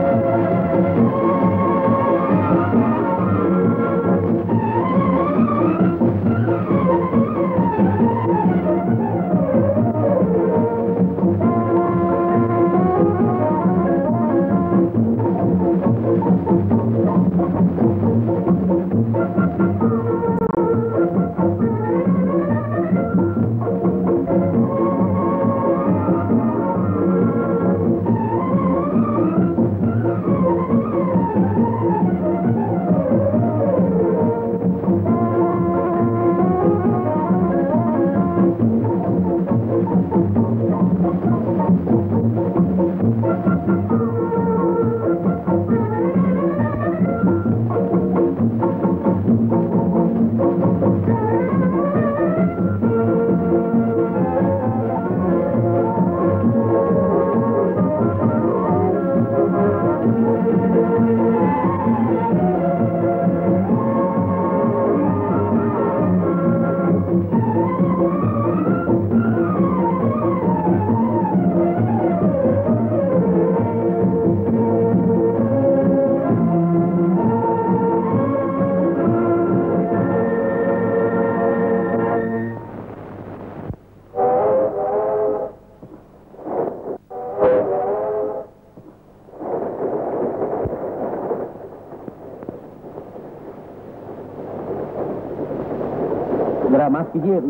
जरा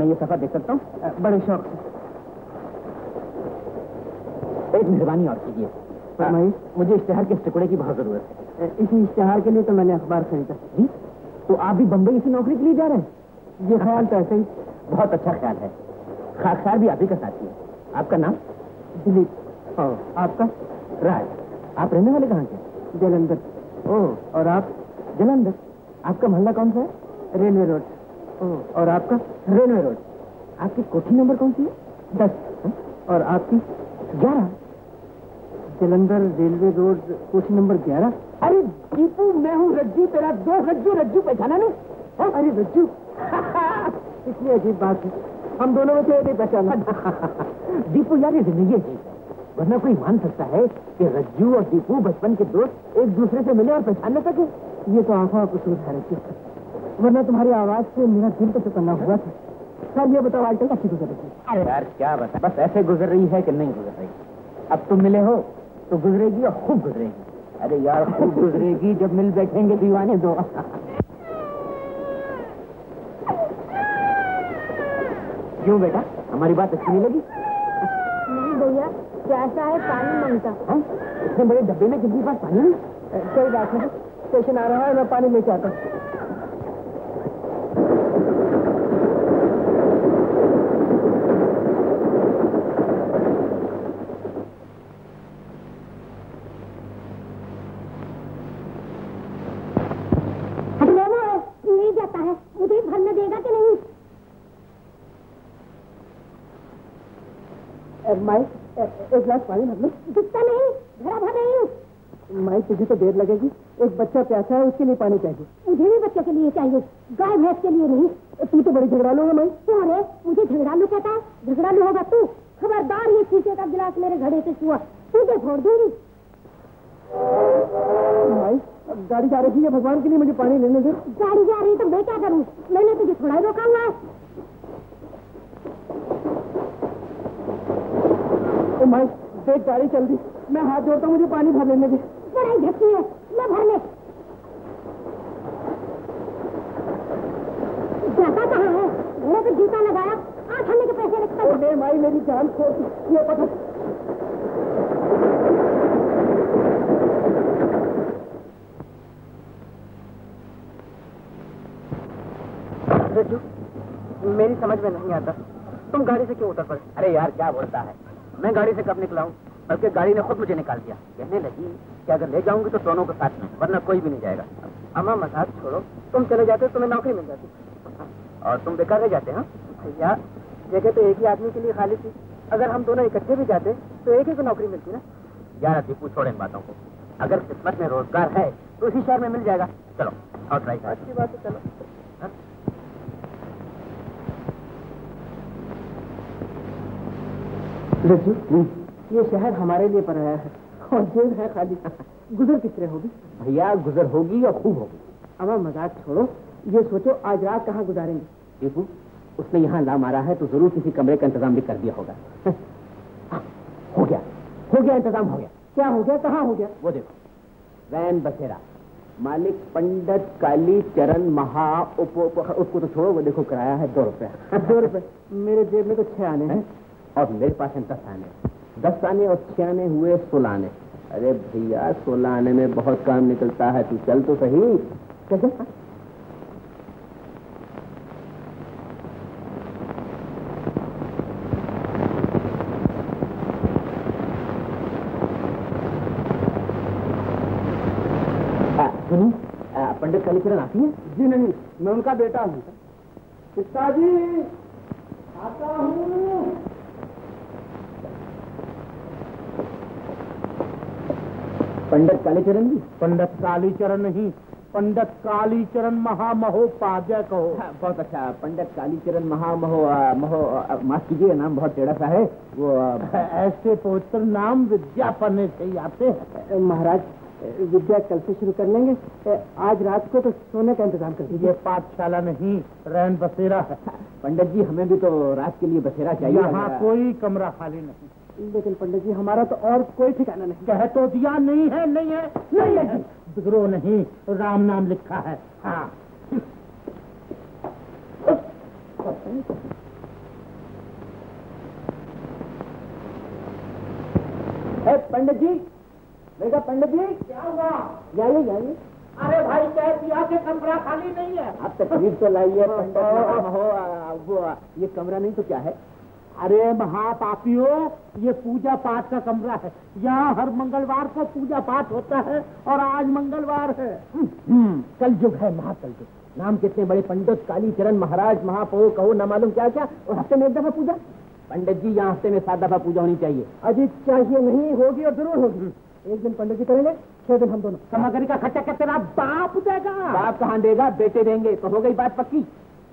मैं ये सफ़र देख सकता हूँ। बड़े शौक से। एक मेहरबानी और कीजिए। मुझे इश्तेहार के टुकड़े की बहुत ज़रूरत है। इसी इश्तेहार के लिए तो मैंने अखबार खरीदा। जी? तो आप भी बम्बई इसी नौकरी के लिए जा रहे हैं? ये ख्याल तो ऐसे ही। बहुत अच्छा ख्याल है। खाकसार भी आप ही का साथी है। आपका नाम? दिलीप। ओह, आपका? राज। आप रहने वाले कहाँ के जलंधर। ओह। और आप? जलंधर। आपका मोहल्ला कौन सा है? Railway road. और आपका रेलवे रोड। आपकी कोठी नंबर कौन सी है? दस। और आपकी ग्यारह? जलंधर रेलवे रोड कोठी नंबर ग्यारह। अरे दीपू मैं हूँ रज्जू तेरा दो रज्जू रज्जू पहचाना नहीं? हाँ? अरे रज्जू। इतनी अजीब बात है। हम दोनों में से पहचाना। दीपू यार ये ज़िंदगी अजीब है। वरना कोई मान सकता है कि रज्जू और दीपू बचपन के दोस्त एक दूसरे से मिले और पहचान न सके। ये तो आँखों का कसूर है। रज्जू वरना तुम्हारी आवाज़ से मेरा दिल तो चुकन्ना हुआ था। सर ये बताओ आजकल अच्छी गुजर रही है? अरे यार क्या बता? बस ऐसे गुजर रही है कि नहीं गुजर रही। अब तुम मिले हो तो गुजरेगी और खूब गुजरेगी। अरे यार खूब गुजरेगी जब मिल बैठेंगे दीवाने दो। क्यों बेटा? हमारी बात अच्छी नहीं लगी? नहीं भैया कैसा है पानी माँगता। हाँ? इतने बड़े डब्बे में किसी के पास पानी नहीं कोई बात नहीं स्टेशन आ रहा है मैं पानी लेके आता हूँ लेना है ले जाता है मुझे भरने देगा कि नहीं माई एक गिलास पानी भर लो। दिखता नहीं भरा भर रही हूँ माई तुझे तो देर लगेगी एक बच्चा प्यासा है उसके लिए पानी चाहिए। मुझे भी बच्चे के लिए चाहिए गाय भैंस के लिए नहीं। तू तो बड़ी झगड़ालू है माई क्यों रे? मुझे झगड़ालू कहता है झगड़ालू होगा तू। खबरदार ये शीशे का गिलास मेरे घड़े से छुआ। तुझे फोड़ दूँगी। माई अब गाड़ी जा रही है भगवान के लिए मुझे पानी लेने दे। गाड़ी जा रही तो मैं क्या करूँ? मैंने तुझे थोड़ा ही रोका हुआ है। ओ माई देख गाड़ी चल दी। मैं हाथ जोड़ता हूँ मुझे पानी भर लेने दे। बड़ा ही झटकी है ले भर ले। जाता कहाँ है? घोड़े पे जूता लगाया आठ आने के पैसे रखता ओ माई मेरी जान छोड़ दी। ये रज्जू मेरी समझ में नहीं आता। तुम गाड़ी से क्यों उतर पड़े? अरे यार क्या बोलता है? मैं गाड़ी से कब निकला हूँ? बल्कि गाड़ी ने खुद मुझे निकाल दिया। कहने लगी कि अगर ले जाऊँगी तो दोनों को साथ में वरना कोई भी नहीं जाएगा। अम्मा मज़ाक छोड़ो। तुम चले जाते तो तुम्हें नौकरी मिल जाती। और तुम बेकार रह जाते हैं? भैया जगह तो एक ही आदमी के लिए खाली थी। अगर हम दोनों इकट्ठे भी जाते तो एक ही को नौकरी मिलती ना? यार दीपू छोड़ इन बातों को। अगर किस्मत में रोज़गार है तो उसी शहर में मिल जाएगा। चलो और ट्राई अच्छी बात है चलो। रज्जू ये शहर हमारे लिए पराया है और जेब है खाली। गुजर किस तरह होगी? भैया गुजर होगी या खूब होगी? अब मज़ाक छोड़ो। ये सोचो आज रात कहाँ गुजारेंगे? दीपू उसने यहाँ ला मारा है तो ज़रूर किसी कमरे का इंतज़ाम भी कर दिया होगा। हाँ, हो गया। हो गया इंतज़ाम हो गया। क्या हो गया? कहाँ हो गया? वो देखो। वैन बसेरा। मालिक पंडित काली चरण महा उप, उप उसको तो छोड़ो वो देखो किराया है दो रुपया दो रुपए। मेरे जेब में तो छह आने हैं? और मेरे पास है दस आने दस आने और छह आने हुए सोलह आने। अरे भैया सोलह आने में बहुत काम निकलता है तू चल तो सही। आ, पंडित कालीचरण आती है? जी नहीं मैं उनका बेटा हूँ। पिताजी आता हूँ। पंडित कालीचरण जी। पंडित कालीचरण नहीं पंडित कालीचरण महामहोपाध्याय कहो। हाँ, बहुत अच्छा। पंडित कालीचरण महामहो महो माफ़ कीजिए नाम बहुत टेढ़ा सा है। वो ऐसे पवित्र नाम विद्या पढ़ने से ही आते हैं। महाराज विद्या कल से शुरू कर लेंगे। आज रात को तो सोने का इंतज़ाम कर दीजिए। पाठशाला नहीं रैन बसेरा है। पंडित जी हमें भी तो रात के लिए बसेरा चाहिए। यहाँ कोई कमरा खाली नहीं। लेकिन पंडित जी हमारा तो और कोई ठिकाना नहीं। कह तो दिया नहीं है नहीं है। नहीं है। बिगड़ो नहीं राम नाम लिखा है। हाँ। पंडित जी बेटा पंडित जी। क्या हुआ? जाइए जाइए। अरे भाई कह दिया कि कमरा खाली नहीं है। आप तकलीफ़ तो लाइए पंडित आ, वो ये कमरा नहीं तो क्या है? अरे महापापियों ये पूजा पाठ का कमरा है। यहाँ हर मंगलवार को पूजा पाठ होता है और आज मंगलवार है। हम्म, कल युग है महाकल युग नाम कितने बड़े पंडित कालीचरण महाराज महापो कहो न मालूम क्या क्या और हफ़्ते में एक दफ़ा पूजा? पंडित जी यहाँ हफ़्ते में सात दफ़ा पूजा होनी चाहिए। अजी चाहिए नहीं होगी और ज़रूर होगी। एक दिन पंडित जी करेंगे छह दिन हम दोनों। सामग्री का खर्चा क्या तेरा बाप देगा बाप कहाँ देगा? बेटे देंगे तो हो गई बात पक्की।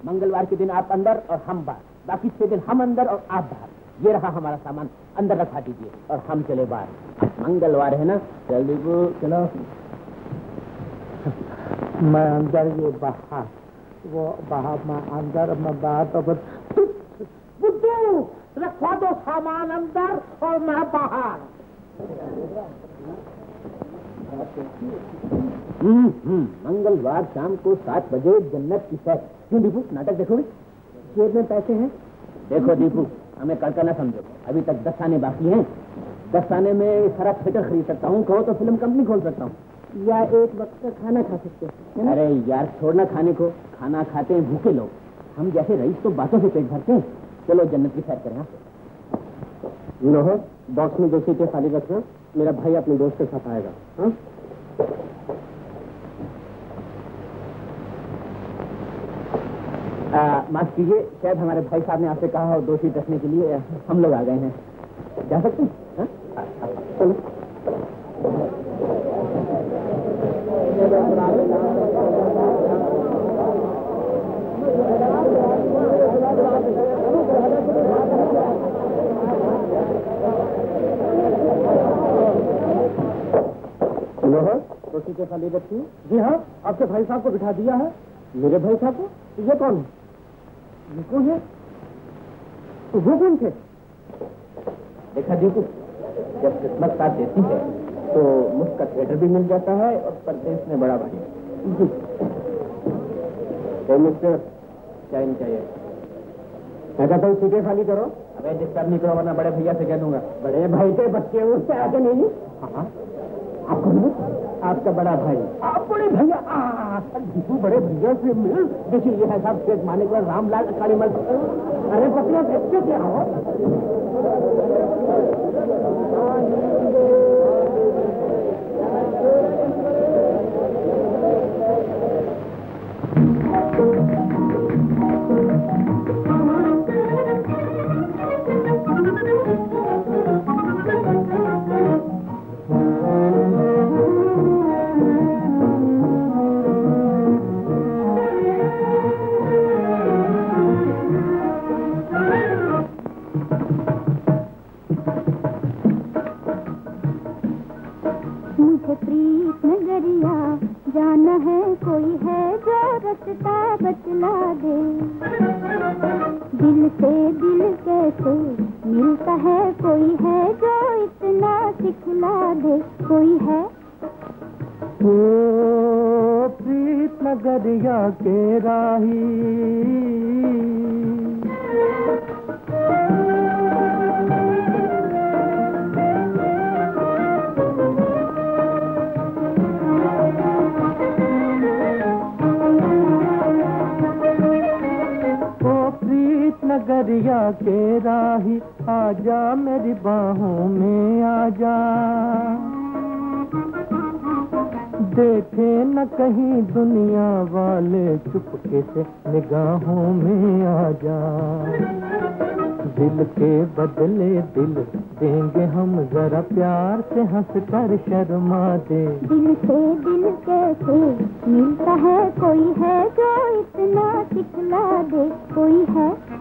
मंगलवार के दिन आप अंदर और हम बाहर। बाकी छह दिन हम अंदर और आप बाहर। ये रहा हमारा सामान। अंदर रखा दीजिए और हम चले बाहर। मंगलवार है ना? जल्दी को चलो। मैं अंदर ये बाहर। वो बाहर मैं अंदर मैं बाहर तो बुद्धू रखवा दो सामान अंदर और मैं बाहर। हम्म, हम्म, मंगलवार शाम को सात बजे जन्नत की सैर क्यों दीपू? नाटक देखोगे? जेब में पैसे हैं। देखो दीपू हमें कल का ना समझो। अभी तक दस आने बाकी हैं। दस आने में सारा थिएटर खरीद सकता हूँ। कहो तो फ़िल्म कंपनी खोल सकता हूँ। या एक वक्त का खाना खा सकते हैं अरे यार छोड़ना खाने को। खाना खाते हैं भूखे लोग। हम जैसे रईस तो बातों से पेट भरते हैं। चलो जन्नत की सैर करें हाँ? लो बॉक्स में जो सीटें खाली रखना मेरा भाई अपने दोस्त के साथ आएगा हाँ? माफ़ कीजिए शायद हमारे भाई साहब ने आपसे कहा हो दो सीट रखने के लिए हम लोग आ गए हैं। जा सकते हैं? हाँ? चलो। सीटें खाली रखी जी हाँ आपके भाई साहब को बिठा दिया है। मेरे भाई साहब को? ये कौन है? ये कौन है वो कौन थे? देखा दीपू जब किस्मत साथ देती है तो मुफ़्त का थिएटर भी मिल जाता है और परदेश में बड़ा भाई तो मिस्टर क्या नहीं चाहिए मैं कहता हूँ सीटें खाली करो। अबे डिस्टर्ब नहीं करो वरना बड़े भैया से कह दूँगा। बड़े भाई के बच्चे उससे आगे नहीं। हाँ हो? आपका बड़ा भाई। आप बड़े भैया दीपू बड़े भैया से मिल। देखिए, ये है साहब शेख माने का रामलाल अकाली मल अरे पतिया क्या हो? जाना है कोई है जो रस्ता बतला दे। दिल से दिल कैसे मिलता है कोई है जो इतना सिखला दे। कोई है? ओ, प्रीत नगरिया के राही। नगरिया के राही, आजा मेरी बाहों में आजा। देखे न कहीं दुनिया वाले चुपके से निगाहों में आजा। दिल के बदले दिल देंगे हम, जरा प्यार से हंस कर शर्मा दे। दिल से दिल कैसे मिलता है, कोई है जो इतना सिखला दे, कोई है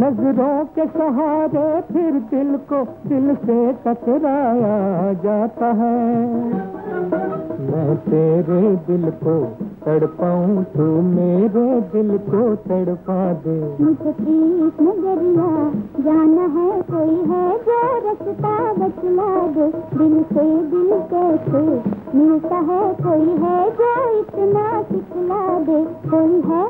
नज़रों के सहारे फिर दिल को दिल से टकराया जाता है। मैं तेरे दिल को तड़पाऊं, तू मेरे दिल को तड़पा दे। मुझे प्रीत नगरिया जाना है कोई है जो रस्ता बतला दे। दिल से दिल कैसे मिलता है कोई है जो इतना सिखला दे। कोई है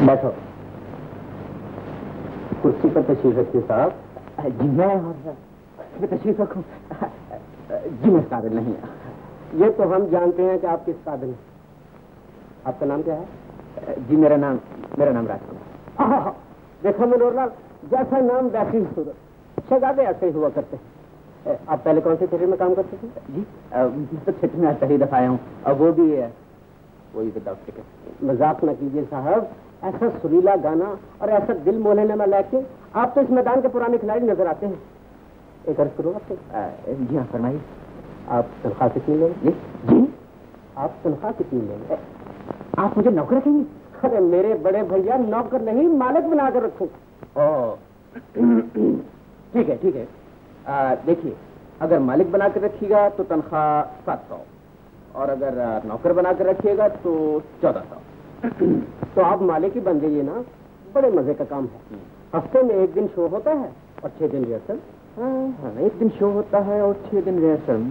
बैठो कुर्सी पर तशरीफ़ रखिए साहब? जी मैं मैं तशरीफ़ रखूँ जी मैं काबिल नहीं ये तो हम जानते हैं कि आप किस काबिल हैं। आपका नाम क्या है? जी मेरा नाम मेरा नाम राजकुमार। आहा, देखो मनोहरलाल जैसा नाम वैसी ही सूरत शहजादे ऐसे ही हुआ करते हैं। आप पहले कौन से थिएटर में काम करते थे? जी मैं तो थिएटर में पहली दफ़ा आया हूँ। और वो भी है। वही विदाउट टिकट मज़ाक न कीजिए साहब। ऐसा सुरीला गाना और ऐसा दिल मोहने में लैके आप तो इस मैदान के पुराने खिलाड़ी नज़र आते हैं। एक अर्ज़ करूँ आपसे? जी हाँ फरमाइए। आप तनख्वाह कितनी लेंगे? जी। आप तनख्वाह कितनी लेंगे? आप मुझे नौकर रखेंगे? अरे मेरे बड़े भैया नौकर नहीं मालिक बनाकर रखो। ठीक है ठीक है। देखिए अगर मालिक बना कर रखिएगा तो तनख्वाह सात सौ। और अगर नौकर बना कर रखिएगा तो चौदह सौ। तो आप मालिक ही बन जाइए ना। बड़े मज़े का काम है। हफ़्ते में एक दिन शो होता है और छह दिन रिहर्सल। हाँ, हाँ, एक दिन शो होता है और छह दिन रिहर्सल।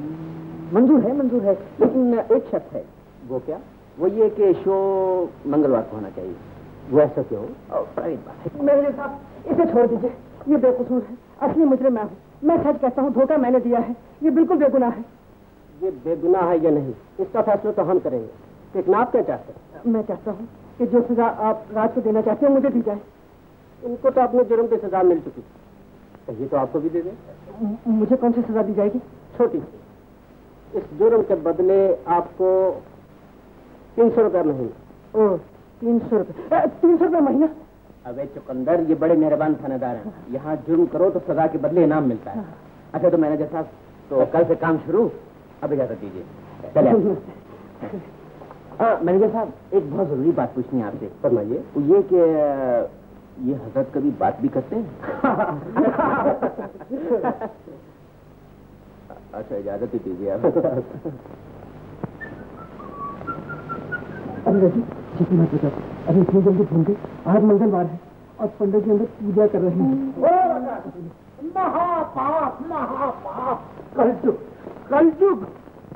मंजूर है मंजूर है। लेकिन एक शर्त है। वो क्या? वो ये कि शो मंगलवार को होना चाहिए। वो ऐसा क्यों? बात है। मेरे साहब इसे छोड़ दीजिए। ये बेकसूर है। असली मुजरिम मैं हूँ। मैं सच कहता हूँ धोखा मैंने दिया है। ये बिल्कुल बेगुनाह है। ये बेगुनाह है या नहीं? इसका फैसला तो हम करेंगे। लेकिन आप क्या चाहते हैं? मैं चाहता हूँ कि जो सजा आप राज को देना चाहते हैं मुझे दी जाए। इनको तो अपने जुर्म की सजा मिल चुकी। ये तो आपको भी दे दें। मुझे कौन सी सजा दी जाएगी? छोटी। इस जुर्म के बदले आपको तीन सौ रुपया महीना। ओ तीन सौ रुपये। तीन सौ रुपये महीना? अबे चुकंदर ये बड़े मेहरबान थानेदार हैं। यहाँ जुर्म करो तो सजा के बदले इनाम मिलता है। अच्छा तो मैनेजर साहब तो कल से काम शुरू। अब इजाज़त दीजिए। चले हाँ मैनेजर साहब एक बहुत ज़रूरी बात पूछनी है आपसे। फरमाइए। ये कि ये हज़रत कभी बात भी करते हैं? अच्छा इजाज़त ही दीजिए आप। अरे रज़ी मत अरे इतनी जल्दी फ़ोन पे आज मंगलवार है और पंडित जी अंदर पूजा कर रहे हैं। महापाप महापाप। कलयुग कलयुग।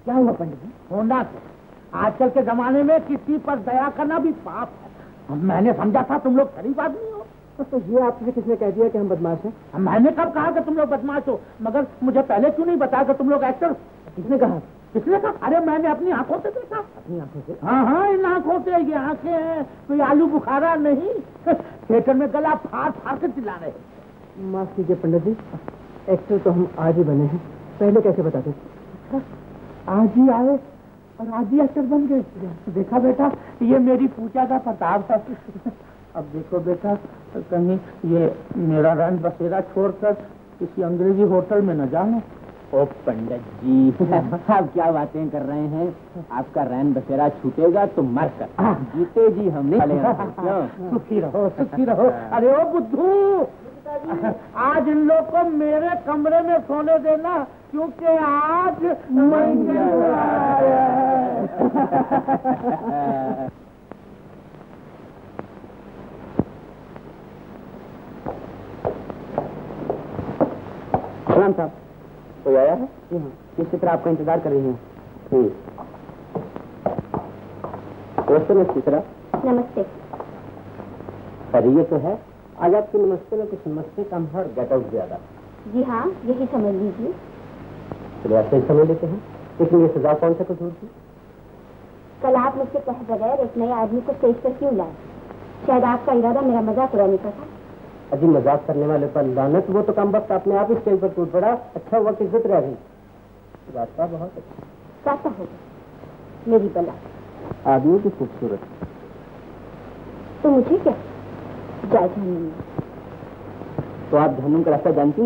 क्या हुआ पंडित जी? होना से। आजकल के जमाने में किसी पर दया करना भी पाप है। अब मैंने समझा था तुम लोग गरीब आदमी हो। तो ये आपसे किसने कह दिया कि हम बदमाश हैं? मैंने कब कहा कि तुम लोग बदमाश हो? मगर मुझे पहले क्यों नहीं बताया कि तुम लोग एक्टर किसने कहा? किसने कहा? अरे मैंने अपनी आँखों से देखा। अपनी आँखों से? हाँ हाँ इन आँखों से ये आँखें हैं। कोई आलू बुखारा नहीं। थिएटर में गला फाड़ फाड़ कर चिल्ला रहे माफ़ कीजिए पंडित जी एक्टर तो हम आज ही बने हैं। पहले कैसे बताते? आज ही आए। और ही एक्टर बन गए देखा बेटा ये मेरी पूजा का प्रताप था। अब देखो बेटा कहीं ये मेरा रन बसेरा छोड़कर किसी अंग्रेज़ी होटल में न जानो ओ पंडित जी आप क्या बातें कर रहे हैं? आपका रैन बसेरा छूटेगा तो मर कर। जीते जी हमने। सुखी रहो सुखी रहो। अरे ओ बुद्धू! आज इन लोग को मेरे कमरे में सोने देना क्योंकि आज है। साहब। कोई आया है? किस चित्र आपका इंतज़ार कर रही हूँ? नमस्ते मिस नमस्ते। अरे ये तो है आज आपके नमस्ते में कुछ नमस्ते कम है और गेट आउट ज़्यादा। जी हाँ यही समझ लीजिए। चलिए ऐसे ही समझ लेते हैं। लेकिन ये सजा कौन सा कसूर थी कल आप मुझसे कहे बगैर एक नए आदमी को स्टेज पर क्यों लाए? शायद आपका इरादा मेरा मज़ाक उड़ाने का था। अजी मज़ाक करने वाले पर लानत वो तो कम वक्त अपने आप स्टेज पर टूट पड़ा। अच्छा वक्त इज़्ज़त रह गई। रास्ता बहुत अच्छा। चाहता होगा मेरी बला। आदमी की खूबसूरत। तो मुझे क्या? तो आप जहन्नुम का रास्ता जानती?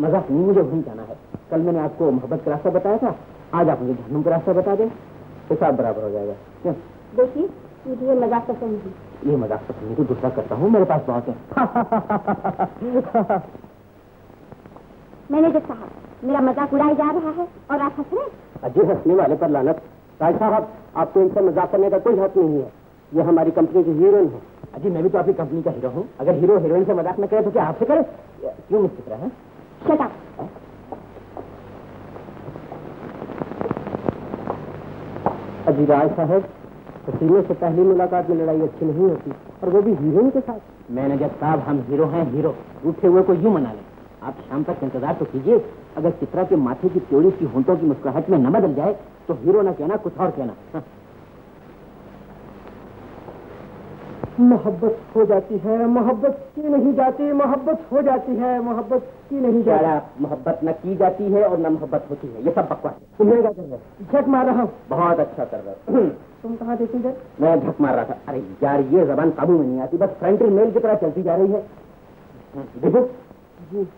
मज़ाक नहीं मुझे वहीं जाना है। कल मैंने आपको मोहब्बत का रास्ता बताया था। आज आप मुझे जहन्नुम का रास्ता बता दें। हिसाब बराबर हो जाएगा। देखिए मुझे मज़ाक पसंद नहीं ये मज़ाक पसंद नहीं तो दूसरा करता हूँ। मेरे पास बहुत है। मैनेजर साहब मेरा मज़ाक उड़ाया जा रहा है और आप हंस रहे? अजय हंसने वाले पर लानत। राज साहब आपको इनसे मज़ाक करने का कोई हक नहीं है। ये हमारी कंपनी की हीरोइन है। अजी मैं भी तो आपकी कंपनी का हीरो हूँ। अगर हीरो हीरोइन से मज़ाक न करे तो क्या आपसे करे? क्यों निश्चित है? Shut अजी राज साहब पसीने से पहली मुलाकात में लड़ाई अच्छी नहीं होती और वो भी हीरोइन के साथ। मैनेजर साहब हम हीरो हैं हीरो उठे हुए को यूँ मना लें। आप शाम तक इंतज़ार तो कीजिए। अगर चित्रा के माथे की त्योड़ी की होंठों की मुस्कुराहट में न बदल जाए तो हीरो ना कहना कुछ और कहना हाँ। मोहब्बत हो जाती है मोहब्बत की नहीं जाती मोहब्बत हो जाती है मोहब्बत की नहीं जाती। मोहब्बत न की जाती है और न मोहब्बत होती है। ये सब बकवास है। तुम्हें क्या कर रहे हो? झक मार रहा हूँ। बहुत अच्छा कर रहे हो तुम कहाँ देखी जाए मैं झक मार रहा था। अरे यार ये जबान काबू में नहीं आती। बस फ्रंटल मेल की तरह चलती जा रही है। देखो। जी।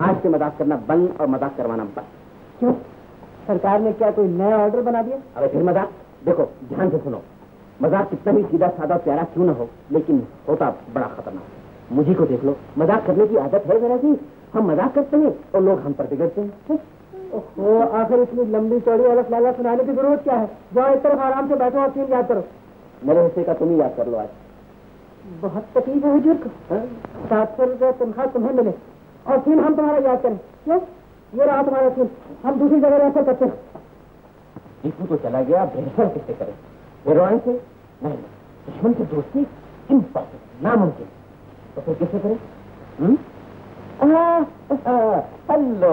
आज से मज़ाक करना बंद और मज़ाक करवाना बंद। क्यों? सरकार ने क्या कोई नया ऑर्डर बना दिया? अरे फिर मज़ाक। देखो ध्यान से सुनो। मज़ाक कितना ही सीधा साधा प्यारा क्यों न हो लेकिन होता बड़ा खतरनाक। मुझे को देख लो मज़ाक करने की आदत है जरा जी। हम मज़ाक करते हैं और लोग हम पर बिगड़ते हैं ओहो आखिर इतनी लंबी चौड़ी अलग लाला सुनाने की ज़रूरत क्या है? जाओ एक तरफ़ आराम से बैठो और फिर याद करो। मेरे हिस्से का तुम ही याद कर लो आज। बहुत तकलीफ़ है हुजूर को। हाँ? सात सौ रुपये तनख्वाह तुम्हें मिले और फिर हम तुम्हारा याद करें क्यों ये रहा तुम्हारा फिर हम दूसरी जगह ऐसा करते हैं। तो चला गया बेहतर किससे करे। हीरोइन से? नहीं, दुश्मन से दोस्ती इम्पॉसिबल नामुमकिन। तो फिर किससे करे? हम्म? हेलो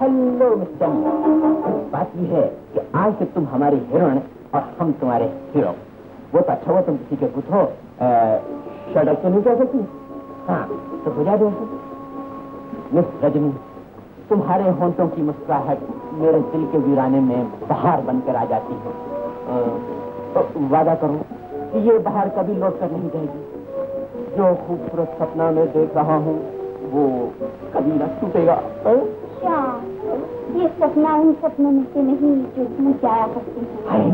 हेलो, मिस्टर बात ये है कि आज से तुम हमारी हीरोइन और हम तुम्हारे हीरो। वो तो अच्छा हुआ तुम किसी के कुछ हो। शर्ट तो नहीं कह सकती हाँ तो बुझा दो मिस रजनी, तुम्हारे होंठों की मुस्कुराहट मेरे दिल के वीराने में बहार बनकर आ जाती है। वादा करो कि ये बहार कभी लौट कर नहीं जाएगी। जो खूबसूरत सपना में देख रहा हूँ वो कभी न टूटेगा ये सपना उन सपनों में से नहीं जो भूल जाया करते हैं।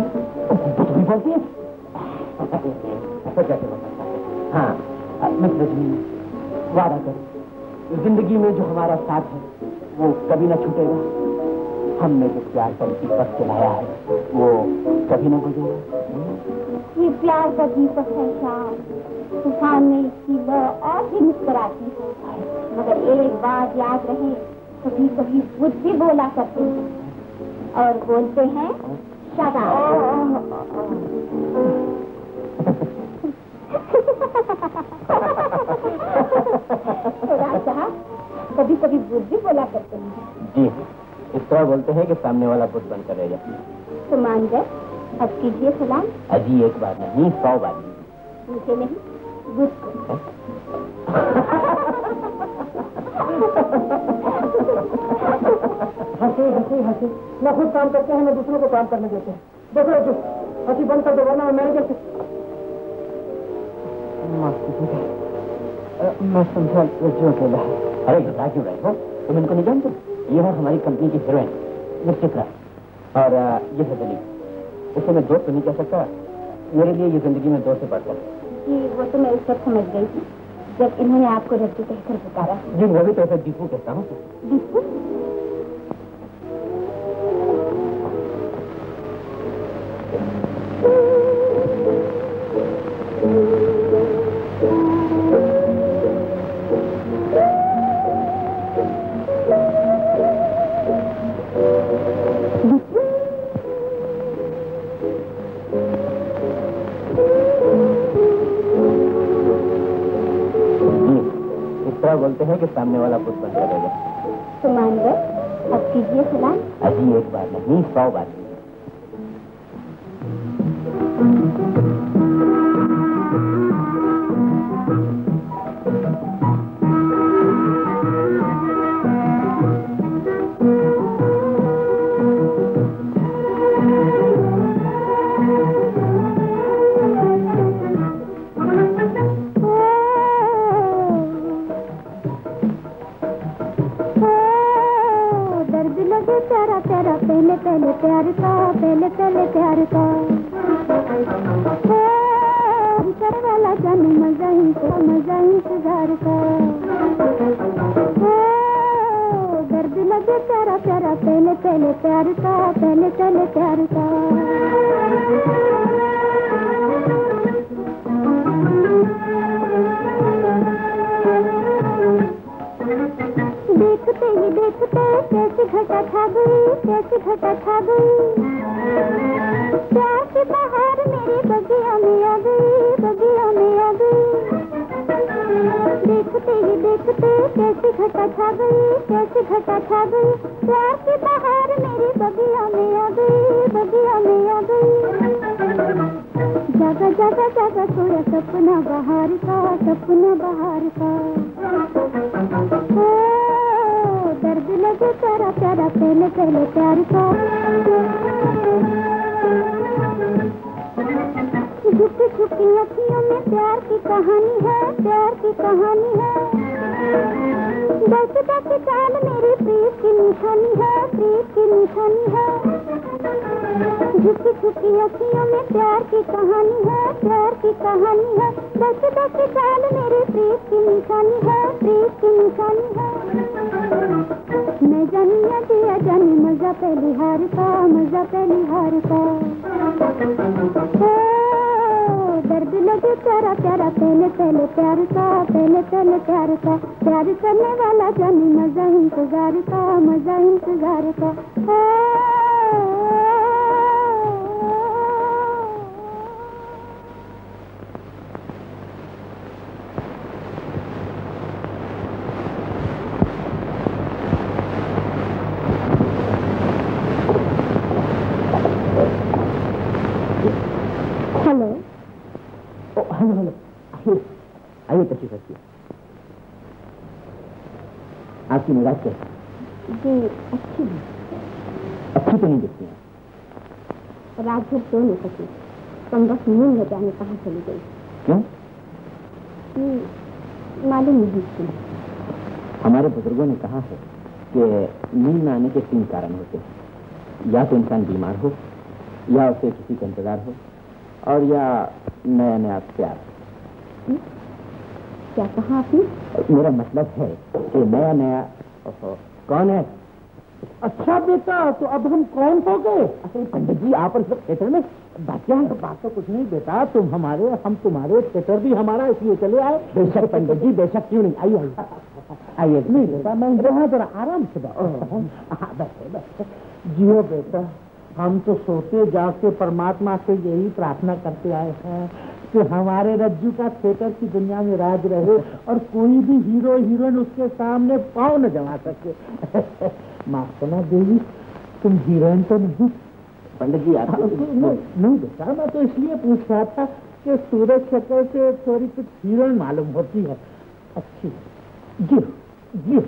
बोलती है। ऐसा कैसे हो मिस रजनी वादा करो। ज़िंदगी में जो हमारा साथ है वो कभी ना छूटेगा। हमने जो प्यार का दीपक जलाया है वो कभी ना बुझेगा ये प्यार का दीपक है शाम तूफ़ान में इसकी वह और भी मुस्कुराती है। मगर एक बात याद रहे कभी कभी बुद्धि बोला करते हैं। और बोलते हैं कभी कभी बुद्धि बोला करते हैं। जी इस तरह बोलते हैं कि सामने वाला बुद्ध बनकर रह जाए तो मान गए अब कीजिए सलाम। अजी एक बार नहीं सौ बार नहीं। मुझे नहीं बुद्ध को हँसी हँसी हँसी। न खुद काम करते हैं न दूसरों को काम करने देते हैं। देखो रजू हँसी बंद कर दो वरना मैं मैनेजर से मैं समझा रजू अकेला है। अरे घबरा क्यों रहे हो? तुम इनको नहीं जानते? ये है हमारी कंपनी की हीरोइन चित्रा और ये है दिलीप इसे मैं दोस्त तो नहीं कह सकता। मेरे लिए ये ज़िंदगी में दोस्त से बढ़ता है। जी वो तो मैं उस वक्त समझ गई थी। जब इन्होंने आपको रज्जू कहकर पुकारा। जी वो भी तो ऐसा दीपू कहता हूँ। दीपू? सामने वाला बुद्ध बन जाएगा जाए तो मान गए अब कीजिए सलाम अभी एक बार नहीं सौ बार। अच्छी है अच्छी तो नहीं दिखती है रात भर सो नहीं सकी कम नींद हो जाने कहाँ चली गई क्यों मालूम नहीं क्यों हमारे बुज़ुर्गों ने कहा है कि नींद आने के तीन कारण होते हैं या तो इंसान बीमार हो या उसे किसी का इंतज़ार हो और या नया नया प्यार क्या कहा आपने? मेरा मतलब है कि नया नया कौन है? अच्छा बेटा तो अब हम कौन हो गए? अरे पंडित जी आप और सब थिएटर में बात क्या है बात तो कुछ नहीं बेटा तुम हमारे हम तुम्हारे थिएटर भी हमारा इसलिए चले आए। बेशक पंडित जी बेशक क्यों नहीं? आइए आइए। आइए नहीं बेटा मैं यहाँ जरा आराम से बैठा हूँ। हाँ, बैठे। जियो बेटा हम तो सोते जागते परमात्मा से यही प्रार्थना करते आए हैं कि हमारे रज्जू का थिएटर की दुनिया में राज रहे और कोई भी हीरो हीरोइन उसके सामने पाँव न जमा सके। माफ़ करना देवी तुम हीरोइन तो नहीं पंडित जी आप नहीं बेटा मैं तो इसलिए पूछ रहा था कि सूरज शक्ल से थोड़ी कुछ हीरोइन मालूम होती है। अच्छी जी जी।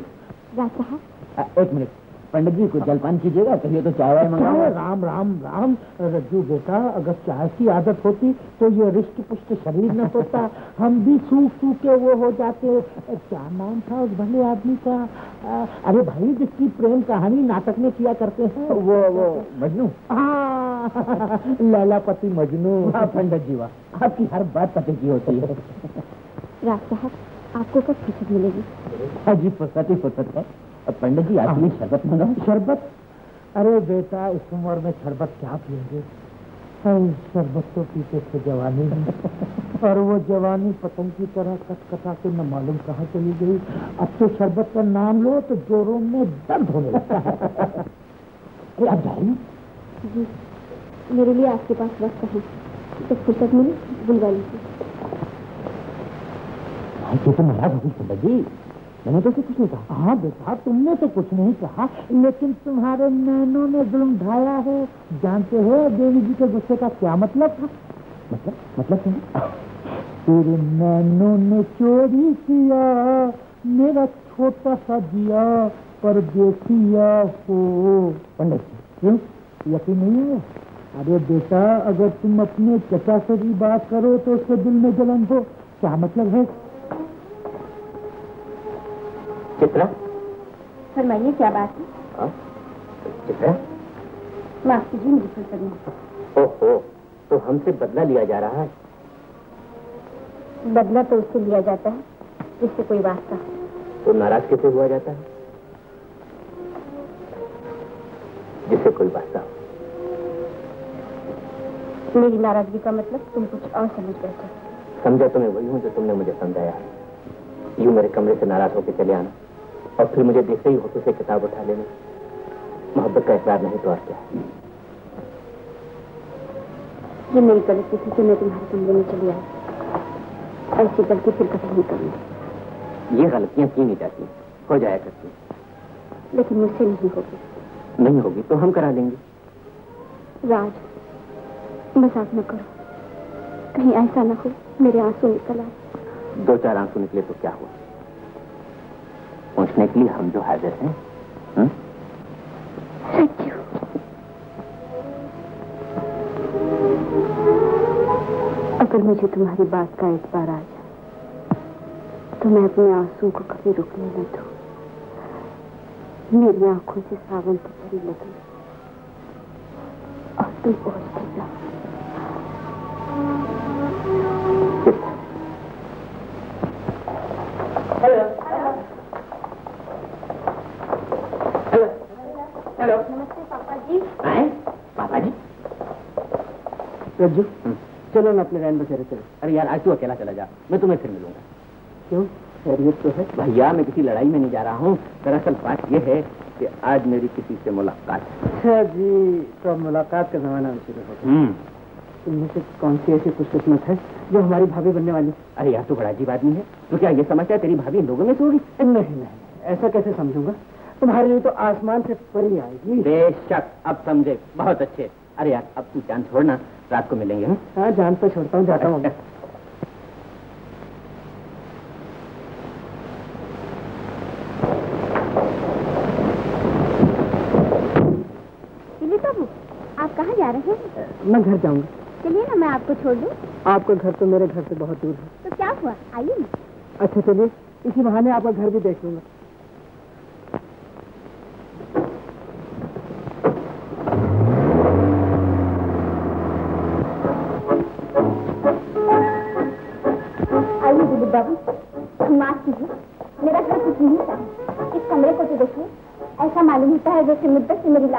साहब एक मिनट। पंडित जी कुछ जलपान कीजिएगा कहिए तो चाय वाय मंगाओ राम राम राम रज्जू बेटा अगर चाय की आदत होती तो ये रिष्ट पुष्ट शरीर न होता। हम भी सूख सूख के वो हो जाते क्या नाम था उस भले आदमी का? अ, अरे भाई जिसकी प्रेम कहानी नाटक में किया करते हैं। वो वो मजनू। हाँ। लैलापति मजनू। वाह पंडित जी वाह। आपकी हर बात पते की होती है। राज साहब आपको कब फुर्सत मिलेगी? हाँ जी फुर्सत ही फुर्सत है। अब पंडित जी आपके लिए शरबत मंगाओ शरबत? अरे बेटा इस उम्र में शरबत क्या पिएँगे शरबत तो पीते थे जवानी में। और वो जवानी पतंग की तरह कटकटा के न मालूम कहाँ चली गई। अब तो शरबत का नाम लो तो जोरों में दर्द होने लगता है। जाइए। जी मेरे लिए आपके पास वक्त है। जब फुर्सत मिले? बुलवा लीजिए। हाँ, तो नाराज़ हो पंडित जी मैंने तो कुछ नहीं कहा। हाँ बेटा तुमने तो कुछ नहीं कहा लेकिन तुम्हारे नैनों ने जुल्म ढाया है। जानते हो देवी जी के गुस्से का क्या मतलब था? मतलब? मतलब क्या? तेरे नैनों ने चोरी किया मेरा छोटा सा दिया पर देखिया हो। पंडित जी क्यों? यकीन नहीं है? अरे बेटा अगर तुम अपने चचा से भी बात करो तो उसके दिल में जलन हो। क्या मतलब है? चित्रा फरमाइए क्या बात है हाँ? चित्रा माफ़ कीजिए मुझे फुर्सत ओहो तो हमसे बदला लिया जा रहा है। बदला तो उससे लिया जाता है जिससे कोई वास्ता। तो नाराज़ कैसे हुआ जाता है? जिससे कोई वास्ता। मेरी नाराज़गी का मतलब तुम कुछ और समझ बैठे समझा तो मैं वही हूँ जो तुमने मुझे समझाया। यूँ मेरे कमरे से नाराज़ होकर चले आना। और फिर मुझे देखते ही होते से किताब उठा लेना। मोहब्बत का इकरार नहीं तो और क्या? ये मेरी गलती थी कि मैं तुम्हारे कमरे में चली आई। ऐसी गलती फिर कभी नहीं करूँगी ये गलतियाँ की नहीं जाती? हो जाया करती। लेकिन मुझसे नहीं होगी। नहीं होगी तो हम करा लेंगे राज मज़ाक न करो। कहीं ऐसा ना हो मेरे आँसू निकल आए। दो चार आँसू निकले तो क्या हुआ? पूछने के लिए हम जो हाजिर हैं हम्म? अगर मुझे तुम्हारी बात का एतबार आ जाए तो मैं अपने आँसू को कभी रुकने न दू। मेरी आँखों से सावन की परी लगी। और तुम पहुँचते जाओ नमस्ते पापा जी आए पापा जी रज्जू हम्म। चलो ना अपने रैन बसेरे चलो। अरे यार आज तू अकेला चला जा। मैं तुम्हें फिर मिलूँगा। क्यों? खैरियत तो है। भैया मैं किसी लड़ाई में नहीं जा रहा हूँ। दरअसल बात यह है कि आज मेरी किसी से मुलाकात अच्छा जी तो मुलाकात का जमाना शुरू हो गया। हम्म। इनमें से कौन सी ऐसी खुशकिस्मत है जो हमारी भाभी बनने वाली? अरे यार तू बड़ा अजीब आदमी है। तो क्या ये समझता है तेरी भाभी इन लोगों में से होगी? नहीं नहीं ऐसा कैसे समझूँगा? तुम्हारे लिए तो आसमान से परी आएगी। बेशक अब समझे। बहुत अच्छे। अरे यार अब तू जान छोड़ना। रात को मिलेंगे हम हाँ जान तो छोड़ता हूँ जाता हूँ। आप कहाँ जा रहे हैं? मैं घर जाऊँगा। चलिए ना मैं आपको छोड़ दूँ। आपका घर तो मेरे घर से बहुत दूर है। तो क्या हुआ? आइए ना। अच्छा चलिए इसी बहाने आपका घर भी देख लूँगा।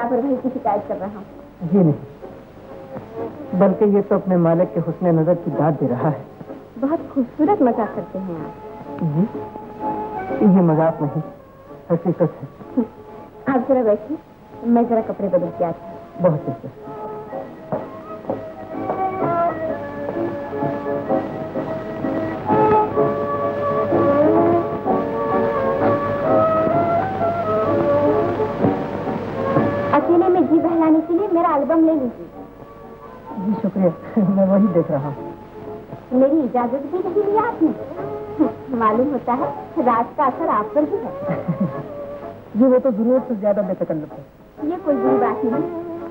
लापरवाही की शिकायत कर रहा हूँ। जी नहीं। बल्कि ये तो अपने मालिक के हुसन नज़र की दाद दे रहा है। बहुत खूबसूरत मज़ाक करते हैं आप। जी। ये मज़ाक नहीं हकीकत है। आप जरा बैठिए मैं जरा कपड़े बदल के आती हूँ। बहुत अच्छा एल्बम ले लीजिए। जी शुक्रिया। मैं वही देख रहा हूँ। मेरी इजाज़त भी नहीं ली आपने। मालूम होता है राज का असर आप पर भी है। जी वो तो ज़रूरत से ज़्यादा बेतकल्लफ है। ये कोई बुरी बात नहीं।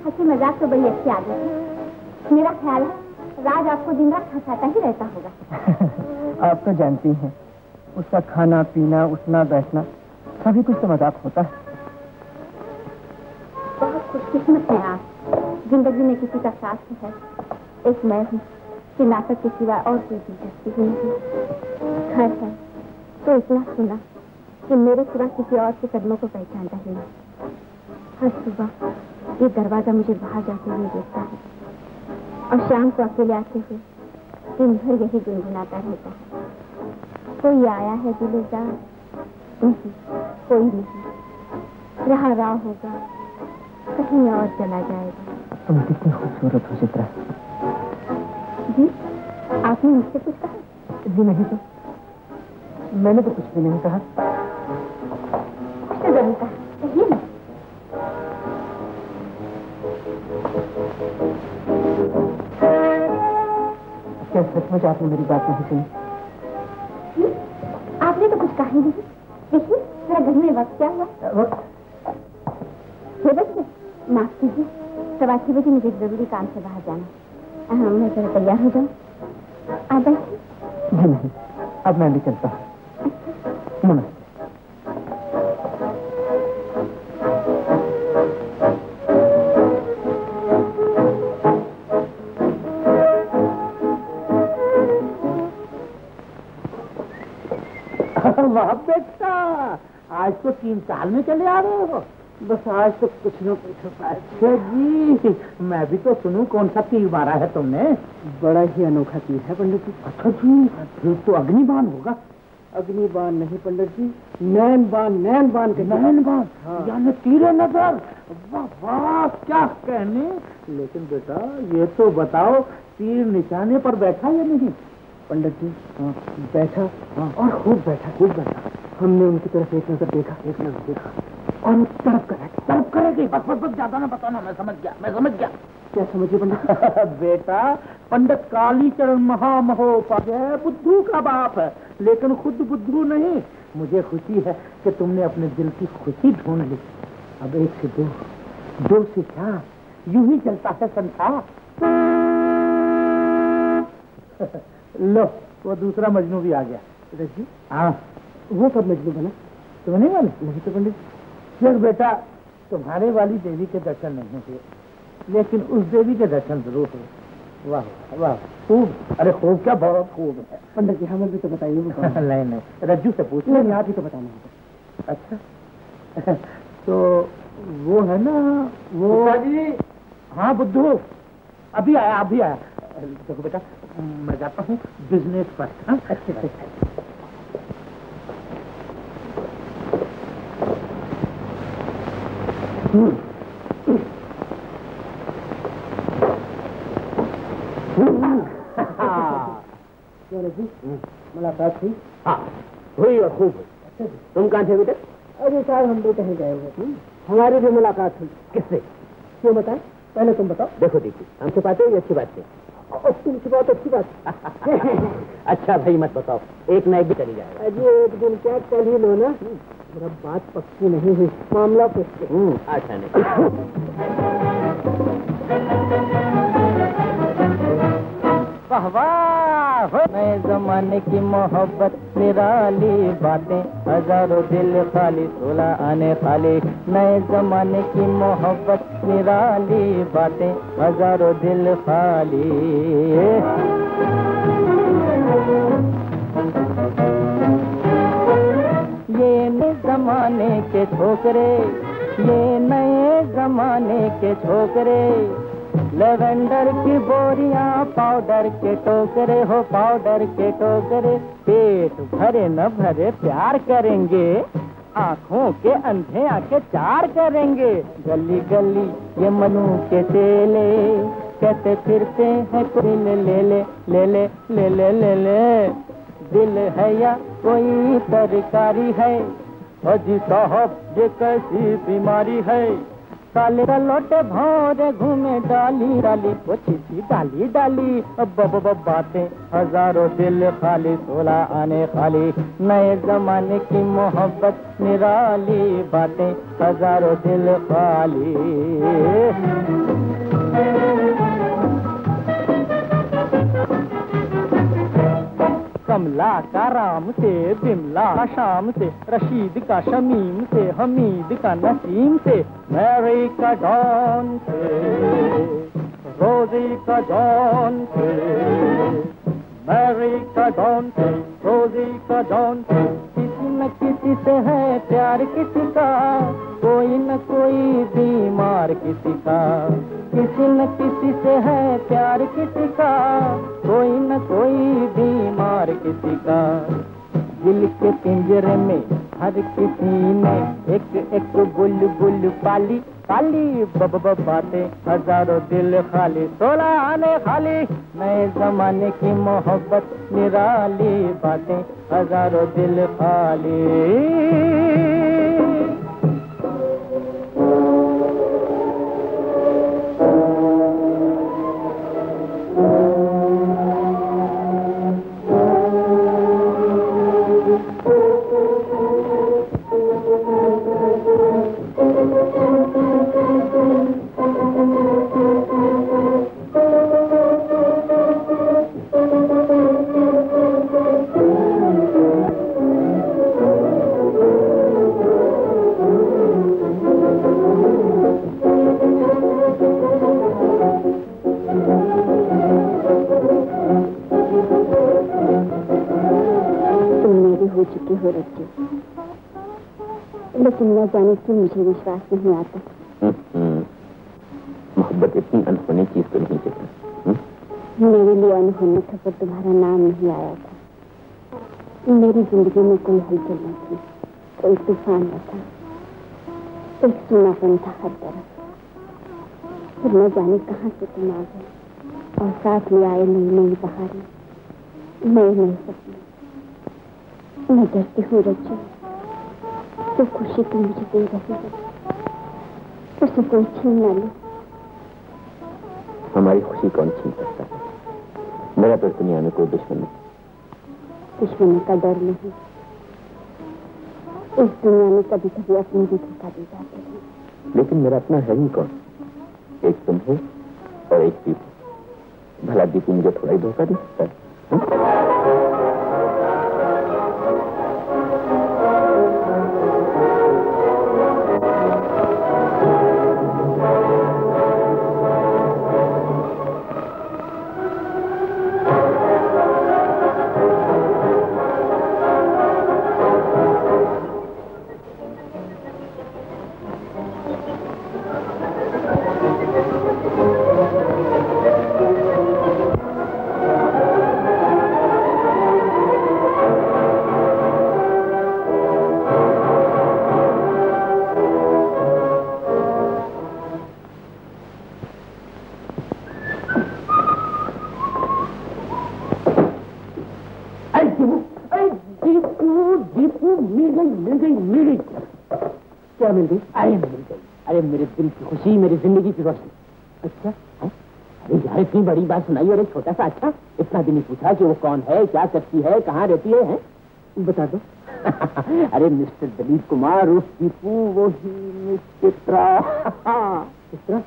हँसी मज़ाक तो बड़ी अच्छी आदत है। मेरा ख्याल है राज आपको दिन रात हंसाता ही रहता होगा। आप तो जानती हैं उसका खाना पीना उठना बैठना सभी कुछ तो मज़ाक होता है। बहुत खुशकिस्मत हैं आप। ज़िंदगी में किसी का साथ है। एक मैं हूँ, कि नाटक के सिवा और कोई दिलचस्पी ही नहीं। खैर है तो इतना सुना कि मेरे सिवा किसी और के कदमों को पहचानता ही नहीं। हर सुबह ये दरवाज़ा मुझे बाहर जाते हुए देखता है और शाम को अकेले आते हुए दिन भर यही गुनगुनाता रहता है। कोई आया है दिलेदार नहीं, कोई नहीं। रहा रहा होगा, कहीं और चला जाएगा। तुम कितनी खूबसूरत हो चित्रा। जी आपने मुझसे कुछ कहा? जी नहीं तो। मैंने तो कुछ भी नहीं कहा। कुछ तो ज़रूर कहा। कहिए ना। क्या सचमुच आपने मेरी बात नहीं सुनी? आपने तो कुछ कहा ही नहीं। देखिए मेरा घर में वक्त क्या हुआ? वक्त? सवा छह बजे मुझे ज़रूरी काम से बाहर जाना है। मैं जरा तैयार हो जाऊँ। आप बैठिए। नहीं अब मैं भी चलता हूँ। आज तो तीन साल में चले आ रहे हो। बस आज तो कुछ न कुछ अच्छा जी मैं भी तो सुनू कौन सा तीर मारा है तुमने। बड़ा ही अनोखा तीर है पंडित जी। अच्छा जी फिर तो अग्निबान होगा। अग्निबान नहीं पंडित जी नैन बान नैन बान के नैन बाण हाँ। यानी तीरे नज़र। वाह वाह क्या कहने। लेकिन बेटा ये तो बताओ तीर निशाने पर बैठा या नहीं? पंडित जी हाँ। बैठा। हाँ। और खूब बैठा खूब बैठा। हमने उनकी तरफ़ एक नज़र देखा। एक नज़र देखा। और वो तड़प कर बैठा तलब करेगी बस बस बस ज़्यादा ना बताना मैं समझ गया मैं समझ गया। क्या समझिए पंडित? बेटा पंडित कालीचरण महामहोपाध्याय बुद्धू का बाप है लेकिन खुद बुद्धू नहीं। मुझे खुशी है कि तुमने अपने दिल की खुशी ढूंढ ली। अब एक से दो दो से चार यूँ ही चलता है संसार। लो वो दूसरा मजनू भी आ गया। जी हाँ। वो कब मजनू बना तुम्हें नहीं मालूम? नहीं तो पंडित फिर बेटा तुम्हारे वाली देवी के दर्शन नहीं हुए। लेकिन उस देवी के दर्शन ज़रूर हुए। वाह वाह खूब। अरे खूब क्या बहुत खूब है। पंडित जी हमें भी तो बताइए है? नहीं नहीं रज्जू से पूछ नहीं आप ही तो बताना है। अच्छा। तो वो है ना वो जी हाँ बुद्धू। अभी आया अभी आया। देखो बेटा मैं जाता हूँ। बिज़नेस पर। हाँ? अच्छे से मुलाकात हुई हाँ हुई और खूब हुई तुम कहाँ थे बेटे अरे साहब हम भी कहीं गए हमारी भी मुलाकात हुई किससे क्यों बताए पहले तुम बताओ देखो देखो हम छुपाते हो ये अच्छी बात है और तुमसे बहुत अच्छी बात अच्छा भाई मत बताओ एक ना एक भी चली जाएगा अजी एक दिन क्या कल ही लो ना मेरा बात पक्की नहीं हुई। मामला पूछते हम्म, अच्छा नहीं वाह वाह नए जमाने की मोहब्बत निराली बातें। हज़ारों दिल खाली सोलह आने खाली। नए जमाने की मोहब्बत निराली बातें। हज़ारों दिल खाली। ये नए जमाने के छोकरे, ये नए जमाने के छोकरे। लेवेंडर की बोरियाँ पाउडर के टोकरे, हो पाउडर के टोकरे। पेट भरे न भरे प्यार करेंगे, आँखों के अंधे आके चार करेंगे। गली गली ये मनु के चेले, कहते फिरते हैं कोई ले ले ले ले ले ले ले ले ले। दिल है या कोई तरकारी है? अजी साहब, ये कैसी बीमारी है? काले लोटे भौरे घूमे डाली डाली वो छिपी डाली डाली। अब बातें हज़ारों दिल खाली सोला आने खाली। नए जमाने की मोहब्बत निराली, बातें हज़ारों दिल खाली। कमला का राम से, बिमला का शाम से, रशीद का शमीम से, हमीद का नसीम से, मैरी का डॉन से, रोजी का जॉन से, मैरी का डॉन से, रोजी का जॉन से न किसी से है प्यार किसी का, कोई न कोई बीमार किसी का। किसी न किसी से है प्यार किसी का, कोई न कोई बीमार किसी का। दिल के पिंजरे में हर किसी ने एक एक बुल बुल पाली। पाली बब बब बातें, हज़ारों दिल खाली, सोलह आने खाली। नए जमाने की मोहब्बत, निराली बातें, हज़ारों दिल खाली। चुकी हो रखी लेकिन न जाने क्यों मुझे विश्वास नहीं आता मोहब्बत इतनी अनहोनी चीज़ तो नहीं चित्र मेरे लिए अनहोनी था पर तुम्हारा नाम नहीं आया था मेरी ज़िंदगी में कोई हलचल न थी कोई तूफ़ान न था एक सुनापन था हर तरफ़ फिर न जाने कहाँ से तुम आ गए और साथ में आए नई नई बहारें नए नए सपने मैं डरती हूँ रज्जू। जो खुशी तुम मुझे दे रही हो उसे कोई छीन न ले। हमारी खुशी कौन छीन सकता है? मेरा तो दुनिया में कोई दुश्मन नहीं। दुश्मनी का डर नहीं। इस दुनिया में कभी कभी अपने भी धोखा दे जाते हैं। लेकिन मेरा अपना है ही कौन? एक तुम हो और एक दीपू भला दीपू मुझे थोड़ा ही धोखा दे सकता है बड़ी बात सुनाई और एक छोटा सा अच्छा इतना भी नहीं पूछा कि वो कौन है क्या करती है कहाँ रहती है, हैं? बता दो। अरे मिस्टर दलीप कुमार उस वो ही मिस चित्रा चित्रा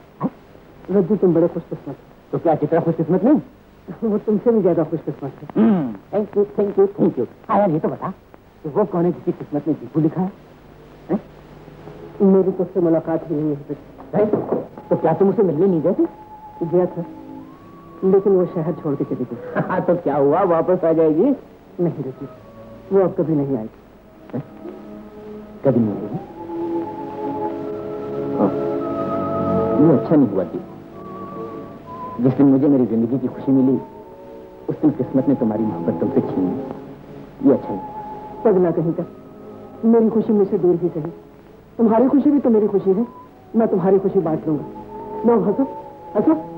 रज्जू तुम बड़े खुशकिस्मत तो क्या चित्रा खुशकिस्मत नहीं? वो तुमसे भी ज़्यादा खुशकिस्मत है। Thank you thank you thank you हाँ यार ये तो बता। कि वो कौन है जिसकी किस्मत में दीपू लिखा है? हैं? मेरी तो उससे मुलाकात ही नहीं है? तो क्या तुम उसे मिलने नहीं गए थे? गया था। लेकिन वो शहर छोड़ के चली गई। हाँ, तो क्या हुआ? वापस आ जाएगी? नहीं रुकी वो अब कभी नहीं आएगी। कभी नहीं आएगी? ये अच्छा नहीं हुआ थी जिस दिन मुझे मेरी ज़िंदगी की खुशी मिली उस दिन किस्मत ने तुम्हारी मोहब्बत तुमसे छीन ली। ये अच्छा नहीं पगला कहीं का मेरी खुशी मुझसे दूर ही सही तुम्हारी खुशी भी तो मेरी खुशी है। मैं तुम्हारी खुशी बांट लूँगा। लो हंसो हंसो।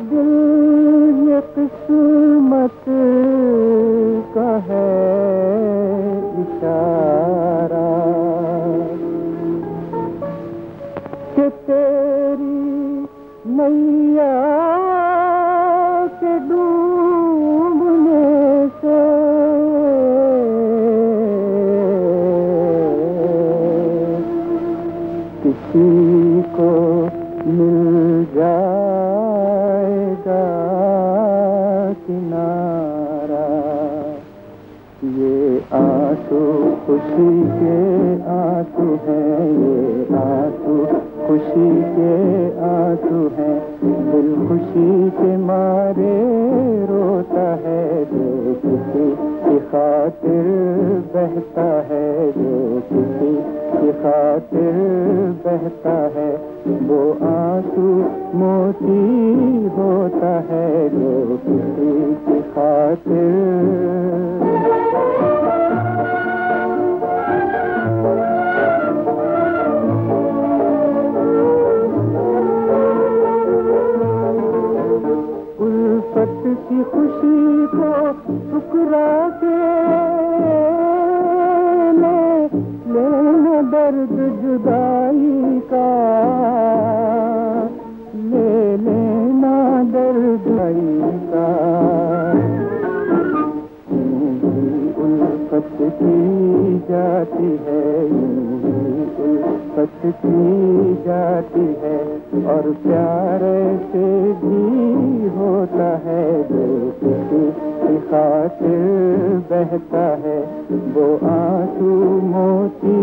दिल ये किस्मत का है। आँसू, खुशी के आँसू हैं ये आँसू। खुशी के आँसू हैं, दिल खुशी के मारे रोता है। जो किसी की खातिर बहता है, जो किसी की खातिर बहता है। वो आँसू मोती होता है, जो किसी की खातिर। की खुशी को ठुकरा के ले दर्द जुदाई का ले लेना दर्द का। की जाती है उल्फत की जाती है, और प्यार से भी होता है जो किसी खातिर बहता है। वो आँसू मोती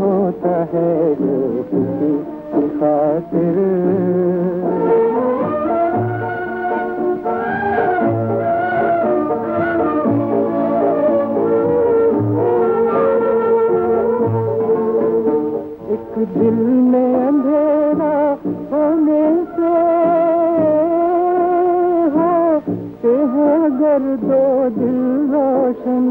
होता है जो किसी खातिर। एक दिल दिल रोशन।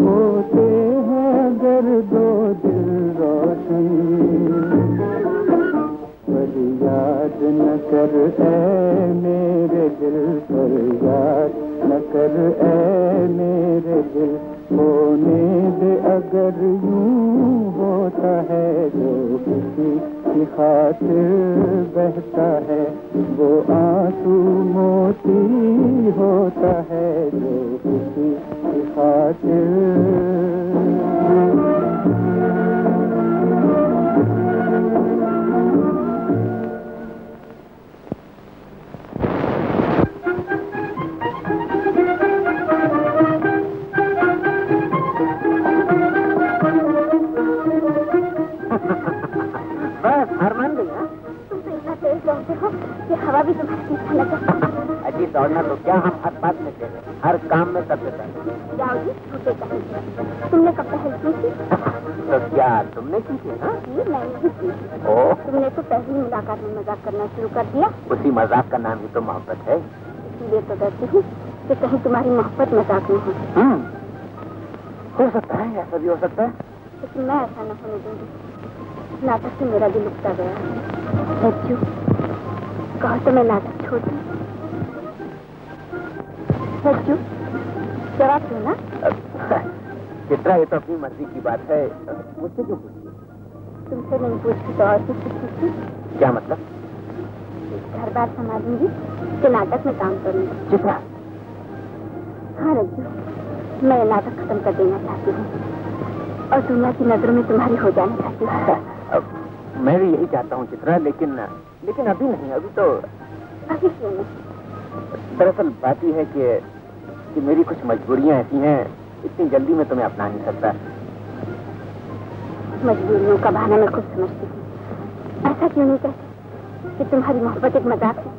होते हैं अगर दो दिल रोशन पर याद न कर ए मेरे दिल पर याद न कर ए मेरे दिल होने दे अगर यूँ होता है जो किसी की खातिर बहता है वो आँसू मोती होता है जो किसी की खातिर भी तुम्हारे अजी दौड़ना तो क्या हम हर बात में थे? हर काम में सबसे पहले जाओ जी तुमने कब पहल की थी? तो क्या तुमने की थी हाँ? जी मैंने की थी। ओ? तुमने तो पहली मुलाकात में मज़ाक करना शुरू कर दिया। उसी मज़ाक का नाम ही तो मोहब्बत है। इसलिए तो डरती हूँ कि कहीं तुम्हारी मोहब्बत मज़ाक में हो। हम्म, हो सकता है ऐसा भी हो सकता है। लेकिन मैं ऐसा न होने दूँगी। नाटक से मेरा दिल उगता गया। बच्चू कहो तो मैं नाटक छोड़ दूँ जरा क्यों ना? चित्रा ये तो अपनी मर्ज़ी की बात है मुझसे क्यों पूछती तुमसे नहीं पूछती तो और किससे पूछती क्या मतलब? घर बार संभालूँगी कि नाटक में काम करूँगी। चित्रा हाँ रज्जू मैं नाटक खत्म कर देना चाहती हूँ। और दुनिया की नज़रों में तुम्हारी हो जाना चाहती हूँ। मैं भी यही चाहता हूँ चित्रा लेकिन लेकिन अभी नहीं अभी तो अभी क्यों नहीं? दरअसल बात यह है कि कि मेरी कुछ मजबूरियाँ ऐसी हैं इतनी जल्दी में तुम्हें अपना नहीं सकता। मजबूरियों का बहाना मैं खुद समझती हूँ। ऐसा क्यों नहीं कहते कि तुम्हारी मोहब्बत एक मज़ाक है?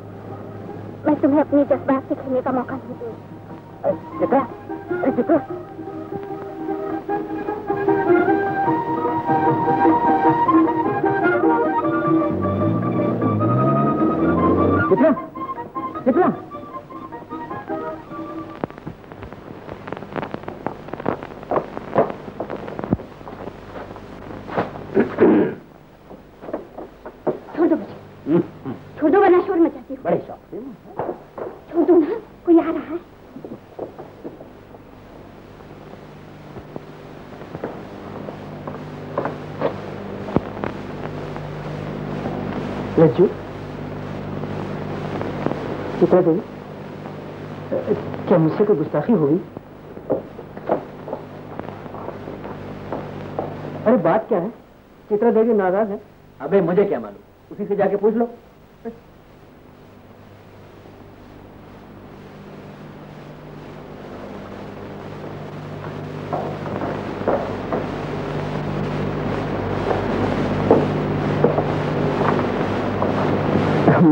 मैं तुम्हें अपने जज्बात से खेलने का मौका नहीं दूँगी। अरे छोड़ दो मुझे। छोड़ दो वरना शोर मचाती हूँ। बड़े शौक से। छोड़ दो ना? कोई आ रहा है? लज्जू? चित्रा देवी क्या मुझसे कोई गुस्ताखी हुई? अरे बात क्या है? चित्रा देवी नाराज़ है। अबे मुझे क्या मालूम? उसी से जाके पूछ लो।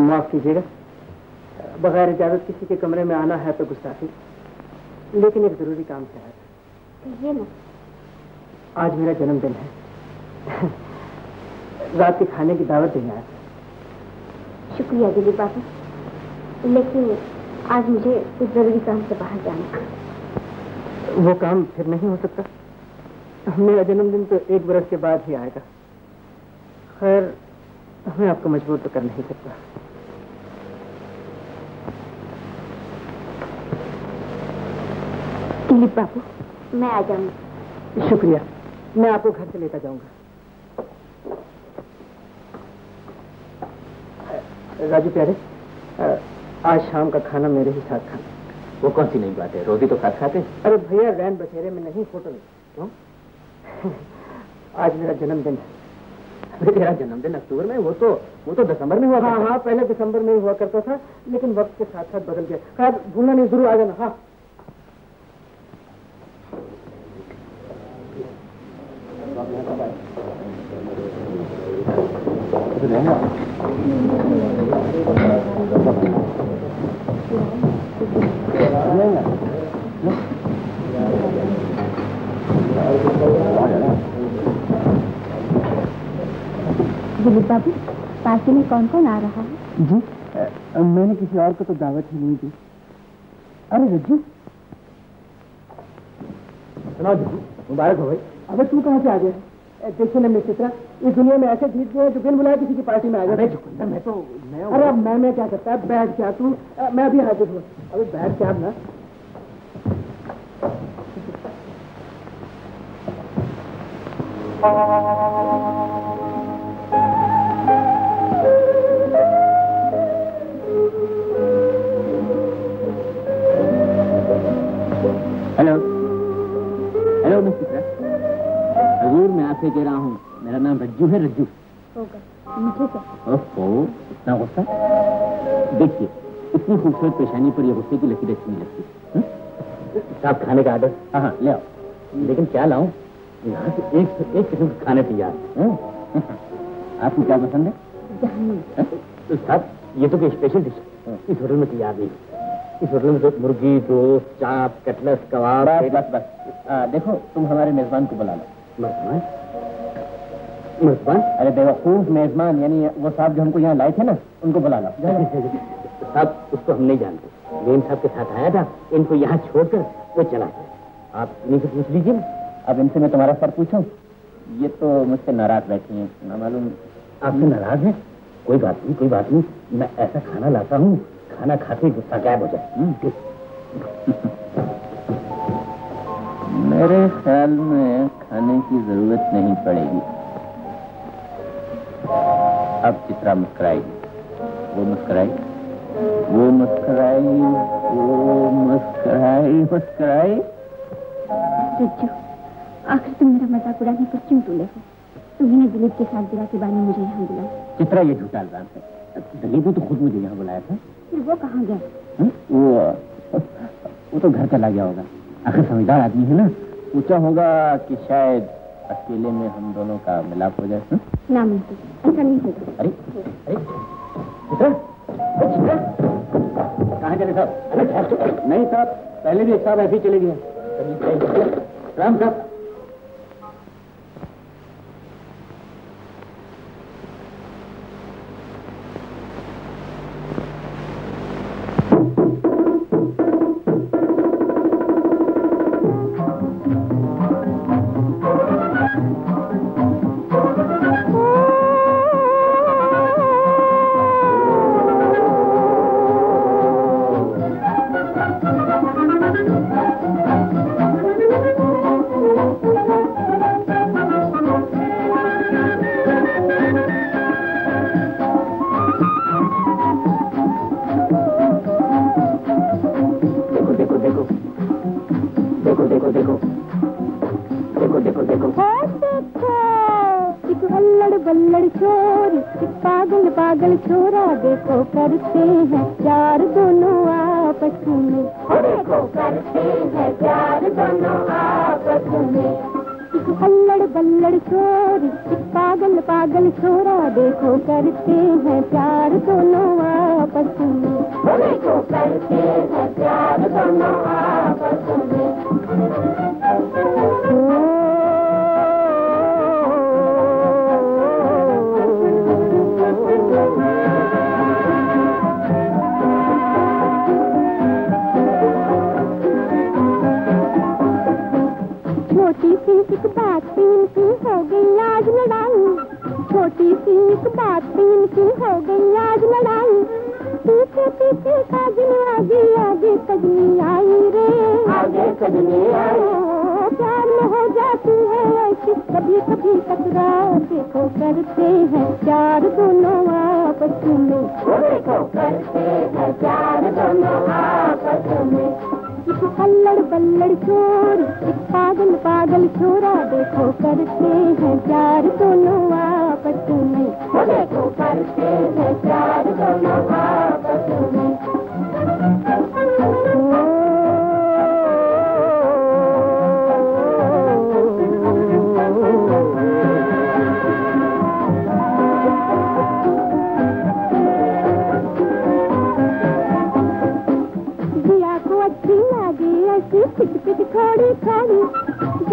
माफ़ कीजिएगा। बगैर इजाज़त किसी के कमरे में आना है तो गुस्ताखी। लेकिन एक ज़रूरी काम से आया था कहिए ना आज मेरा जन्मदिन है। रात के खाने की दावत देना था शुक्रिया दिलीप बाबू लेकिन आज मुझे कुछ ज़रूरी काम से बाहर जाना है। वो काम फिर नहीं हो सकता। मेरा जन्मदिन तो एक बरस के बाद ही आएगा। खैर मैं आपको मजबूर तो कर नहीं सकता। दिलीप बाबू मैं आ जाऊँगी। शुक्रिया मैं आपको घर से लेकर जाऊँगा। राजू प्यारे आज शाम का खाना मेरे ही साथ खाना। वो कौन सी नई बात है? रोटी तो साथ खाते हैं। अरे भैया रैन बसेरे में नहीं होटल क्यों? आज मेरा जन्मदिन है। तेरा जन्मदिन अक्टूबर में वो तो वो तो दिसंबर में हुआ हाँ हाँ पहले दिसंबर में ही हुआ करता था लेकिन वक्त के साथ साथ बदल गया। खैर भूलना नहीं ज़रूर आ जाना। हाँ। दिलीप बाबू पार्टी में कौन कौन आ रहा है? जी अ, मैंने किसी और को तो दावत ही नहीं दी। अरे रज्जू। सुनाओ जी मुबारक हो भाई। अबे तू कहाँ से आ गया देखिए ना मिस चित्रा इस दुनिया में ऐसे जीत गए जो बिन बुलाए किसी की पार्टी में आ गए। मैं तो मैं अरे अब मैं मैं क्या करता? है बैठ क्या तू। मैं अभी हाजिर हूँ। अभी बैठ क्या ना। हेलो हेलो मिस चित्रा हजूर मैं आपसे कह रहा हूँ मेरा नाम रज्जू है रज्जू। ओहो इतना गुस्सा? देखिए इतनी खूबसूरत पेशानी पर ये गुस्से की लकीर अच्छी नहीं लगती। हम्म? साहब खाने का आर्डर? हाँ हाँ ले आओ। लेकिन क्या लाऊं? यहाँ से एक से एक किस्म के खाने तैयार। हैं? आपको क्या पसंद है? तो साहब ये तो कोई स्पेशल डिश है। इस होटल में तैयार नहीं। इस होटल में तो मुर्गी रोस्ट चाप कटलस कबाब बस बस बस। आ, देखो तुम हमारे मेजबान को बुला लो। मेजबान? मेजबान? अरे बेवकूफ़ मेजबान यानी वो साहब जो हमको यहाँ लाए थे ना उनको बुला लो। साहब उसको हम नहीं जानते। मेम साहब के साथ आया था इनको यहाँ छोड़कर वो चला गया। आप इन्हीं से पूछ लीजिए। अब इनसे मैं तुम्हारा सर पूछूँ? ये तो मुझसे नाराज़ बैठी हैं ना मालूम। आपसे नाराज़ है? कोई बात नहीं कोई बात नहीं। मैं ऐसा खाना लाता हूँ खाना खाते ही गुस्सा गायब हो जाए। हम्म, मेरे ख्याल में खाने की ज़रूरत नहीं पड़ेगी। अब चित्रा मुस्कुराएगी। वो मुस्कुराई? वो मुस्कुराई वो मुस्कुराई मुस्कुराई। आखिर तुम मेरा मज़ाक उड़ाने पर क्यों तुले हो? तुम्ही ने दिलीप के साथ गिरा के बाद में मुझे यहाँ बुलाया चित्रा ये झूठा इल्ज़ाम है। दिलीप ने तो खुद मुझे यहाँ बुलाया था। फिर वो कहाँ गया हम्म? वो वो तो घर चला गया होगा। आखिर समझदार आदमी है ना। पूछा होगा कि शायद अकेले में हम दोनों का मिलाप हो जाए। हम्म? नामुमकिन ऐसा नहीं होगा अरे अरे कहाँ चले साहब। नहीं साहब पहले भी एक साहब ऐसे ही चले गए। राम साहब।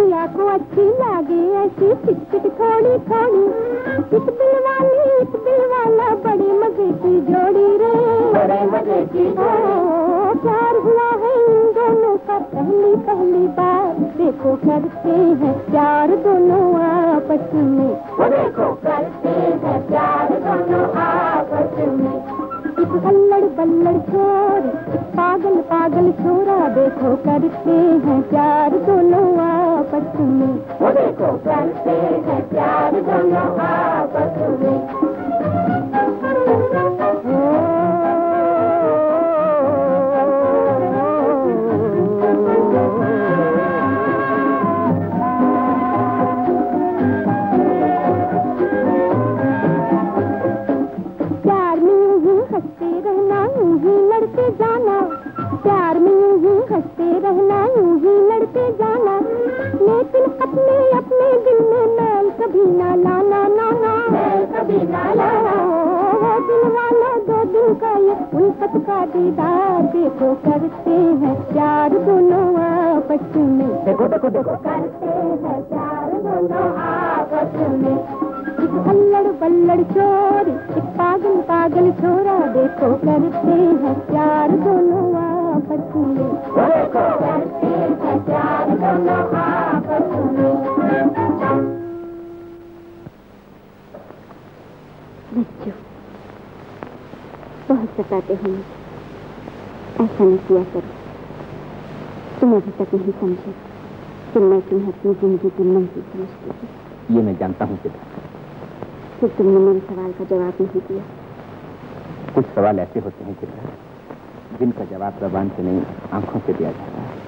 जिया को अच्छी लागे ऐसी पिट पिट खोड़ी खोड़ी इस दिल वाली इस दिल वाला बड़े मज़े की जोड़ी रे। बड़े मज़े की प्यार हुआ है इन दोनों का पहली पहली बार। देखो करते हैं प्यार दोनों आपस में। देखो करते हैं प्यार एक अल्लड़ बल्लड़ छोर। पागल पागल छोरा, देखो करते हैं प्यार दोनों आपस में। देखो करते हैं प्यार दोनों आपस में। देखो करते हैं प्यार दोनों आपस में। देखो देखो देखो। करते हैं प्यार दोनों आपस में। एक अल्लड़ बल्लड़ चोर एक पागल पागल छोरा देखो करते हैं प्यार दोनों आपस में। देखो। करते हैं प्यार दोनों आपस में। बच्चों बहुत सताते हो मुझे। ऐसा नहीं किया करो। तुम अभी तक नहीं समझे कि मैं तुम्हें अपनी ज़िंदगी की मंजिल समझती थी ये मैं जानता हूँ फिर तुमने मेरे सवाल का जवाब नहीं दिया। कुछ सवाल ऐसे होते हैं चित्रा जिनका जवाब जबान से नहीं आँखों से दिया जाता है।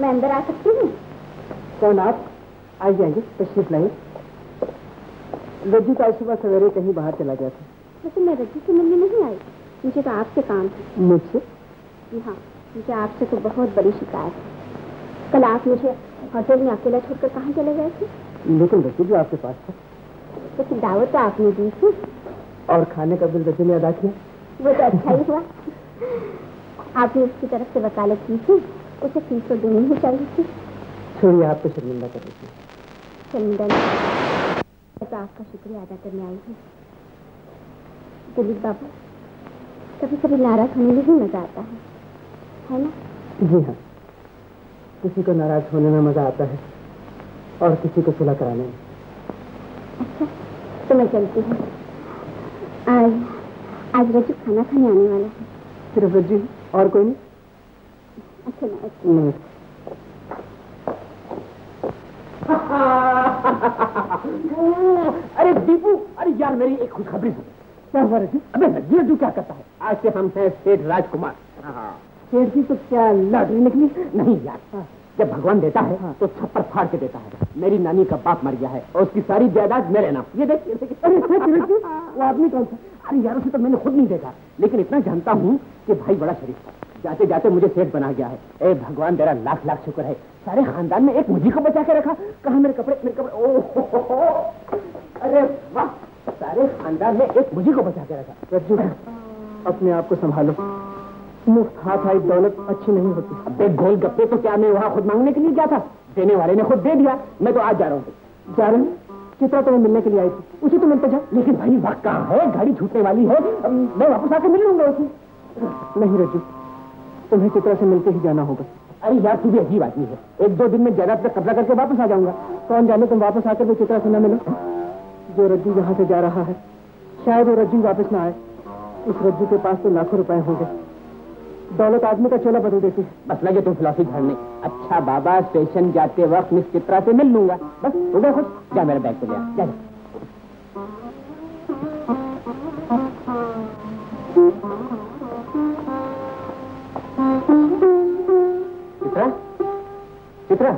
मैं अंदर आ सकती हूँ? कौन आप? आइए आइए तशरीफ़ लाइए। रज्जू का सुबह सवेरे कहीं बाहर चला गया था। वैसे मैं रज्जू से मिलने नहीं आई। मुझे तो आपसे काम है मुझसे? जी हाँ मुझे आपसे तो बहुत बड़ी शिकायत है। कल आप मुझे होटल में अकेला छोड़कर कहाँ चले गए थे? लेकिन रज्जू भी आपके पास था। तो फिर दावत तो आपने दी थी। और खाने का बिल रज्जू ने अदा किया। वो तो अच्छा ही हुआ। आपने उसकी तरफ़ से वकालत की थी। उसे फ़ीस तो देनी ही चाहिए थी। छोड़िए आपको शर्मिंदा कर रही शर्मिंदा तो आपका शुक्रिया अदा करने आई हूँ। दिलीप बाबू कभी कभी नाराज़ होने में भी मज़ा आता है है ना? जी हाँ। किसी को नाराज़ होने में मज़ा आता है और किसी को सुलह कराने में। अच्छा तो मैं चलती हूँ। आज आज रजू खाना खाने आने वाला है। सिर्फ़ रज्जू और कोई नहीं। अच्छा ना अच्छा नमस्ते। अरे दीपू अरे यार मेरी एक खुशखबरी सुन। क्या हुआ रज्जू अबे रज्जू रज्जू क्या करता है? आज से हम हैं सेठ राजकुमार। सेठ जी तो क्या लॉटरी निकली? नहीं यार। जब भगवान देता है तो छप्पर फाड़ के देता है। मेरी नानी का बाप मर गया है और उसकी सारी जायदाद मेरे नाम ये देख ये देख। अरे वो आदमी कौन सा अरे यार उसे तो मैंने खुद नहीं देखा। लेकिन इतना जानता हूँ कि भाई बड़ा शरीफ था। जाते जाते मुझे सेठ बना गया है। ए भगवान तेरा लाख लाख शुक्र है। सारे खानदान में एक मुझी को बचा के रखा। कहा मेरे कपड़े मेरे कपड़े। ओ हो, हो, हो। अरे वाह सारे खानदान में एक मुझी को बचा के रखा। रज्जू अपने आप को संभालो। मुफ़्त हाथ आई दौलत अच्छी नहीं होती। अबे गोल गप्पे तो क्या मैं वहाँ खुद मांगने के लिए गया था? देने वाले ने खुद दे दिया। मैं तो आज जा रहा हूँ। जा रहे हैं? चित्रा तुम्हें मिलने के लिए आई थी। उसे तो मिलते जा लेकिन भाई वक्त कहाँ है? गाड़ी छूटने वाली है। मैं वापस आके मिल लूँगा उसे। नहीं रज्जू। तुम्हें चित्रा से मिलते ही जाना होगा। अरे यार तू भी अजीब आदमी है। एक दो दिन में जायदाद पे कब्जा करके वापस आ जाऊँगा। कौन जाने तुम वापस आकर भी चित्रा से न मिलो। जो रज्जू यहाँ से जा रहा है शायद वो रज्जू वापस ना आए। उस रज्जू के पास तो लाखों रुपए होंगे। दौलत आदमी का चोला बदल देती है। बस लगे तुम फिलॉसफी झाड़ने अच्छा बाबा स्टेशन जाते वक्त मिस चित्रा से मिल लूँगा। बस हो गया खुश। जा मेरे बैग को ले जा। जा। चित्रा चित्रा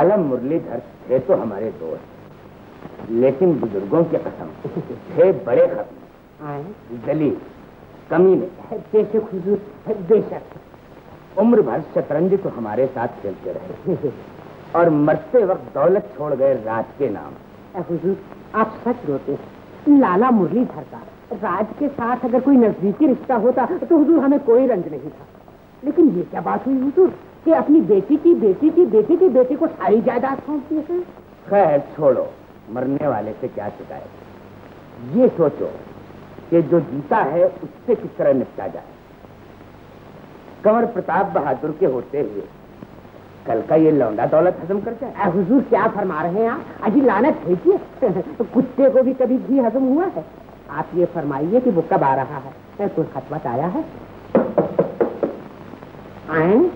लाला मुरलीधर थे तो हमारे दोस्त। लेकिन बुज़ुर्गों के कसम थे बड़े खत्म। दलील कमीने बेशक। उम्र भर शतरंज तो हमारे साथ खेलते रहे। और मरते वक्त दौलत छोड़ गए राज के नाम। हुजूर आप सच रोते लाला मुरलीधर का राज के साथ अगर कोई नजदीकी रिश्ता होता तो हुजूर हमें कोई रंज नहीं था। लेकिन ये क्या बात हुई हुजूर? कि अपनी बेटी की बेटी की बेटी की बेटी को सारी जायदाद सौंप दी है? खैर छोड़ो। मरने वाले से क्या शिकायत? ये सोचो कि जो जीता है उससे किस तरह निपटा जाए? कंवर प्रताप बहादुर के होते हुए कल का ये लौंडा दौलत हजम कर जाए? हुजूर क्या फरमा रहे हैं आप? अजी लानत भेजिए कुत्ते को भी कभी घी हजम हुआ है? आप ये फरमाइए कि वो कब आ रहा है? कोई खत वत आया है? आए?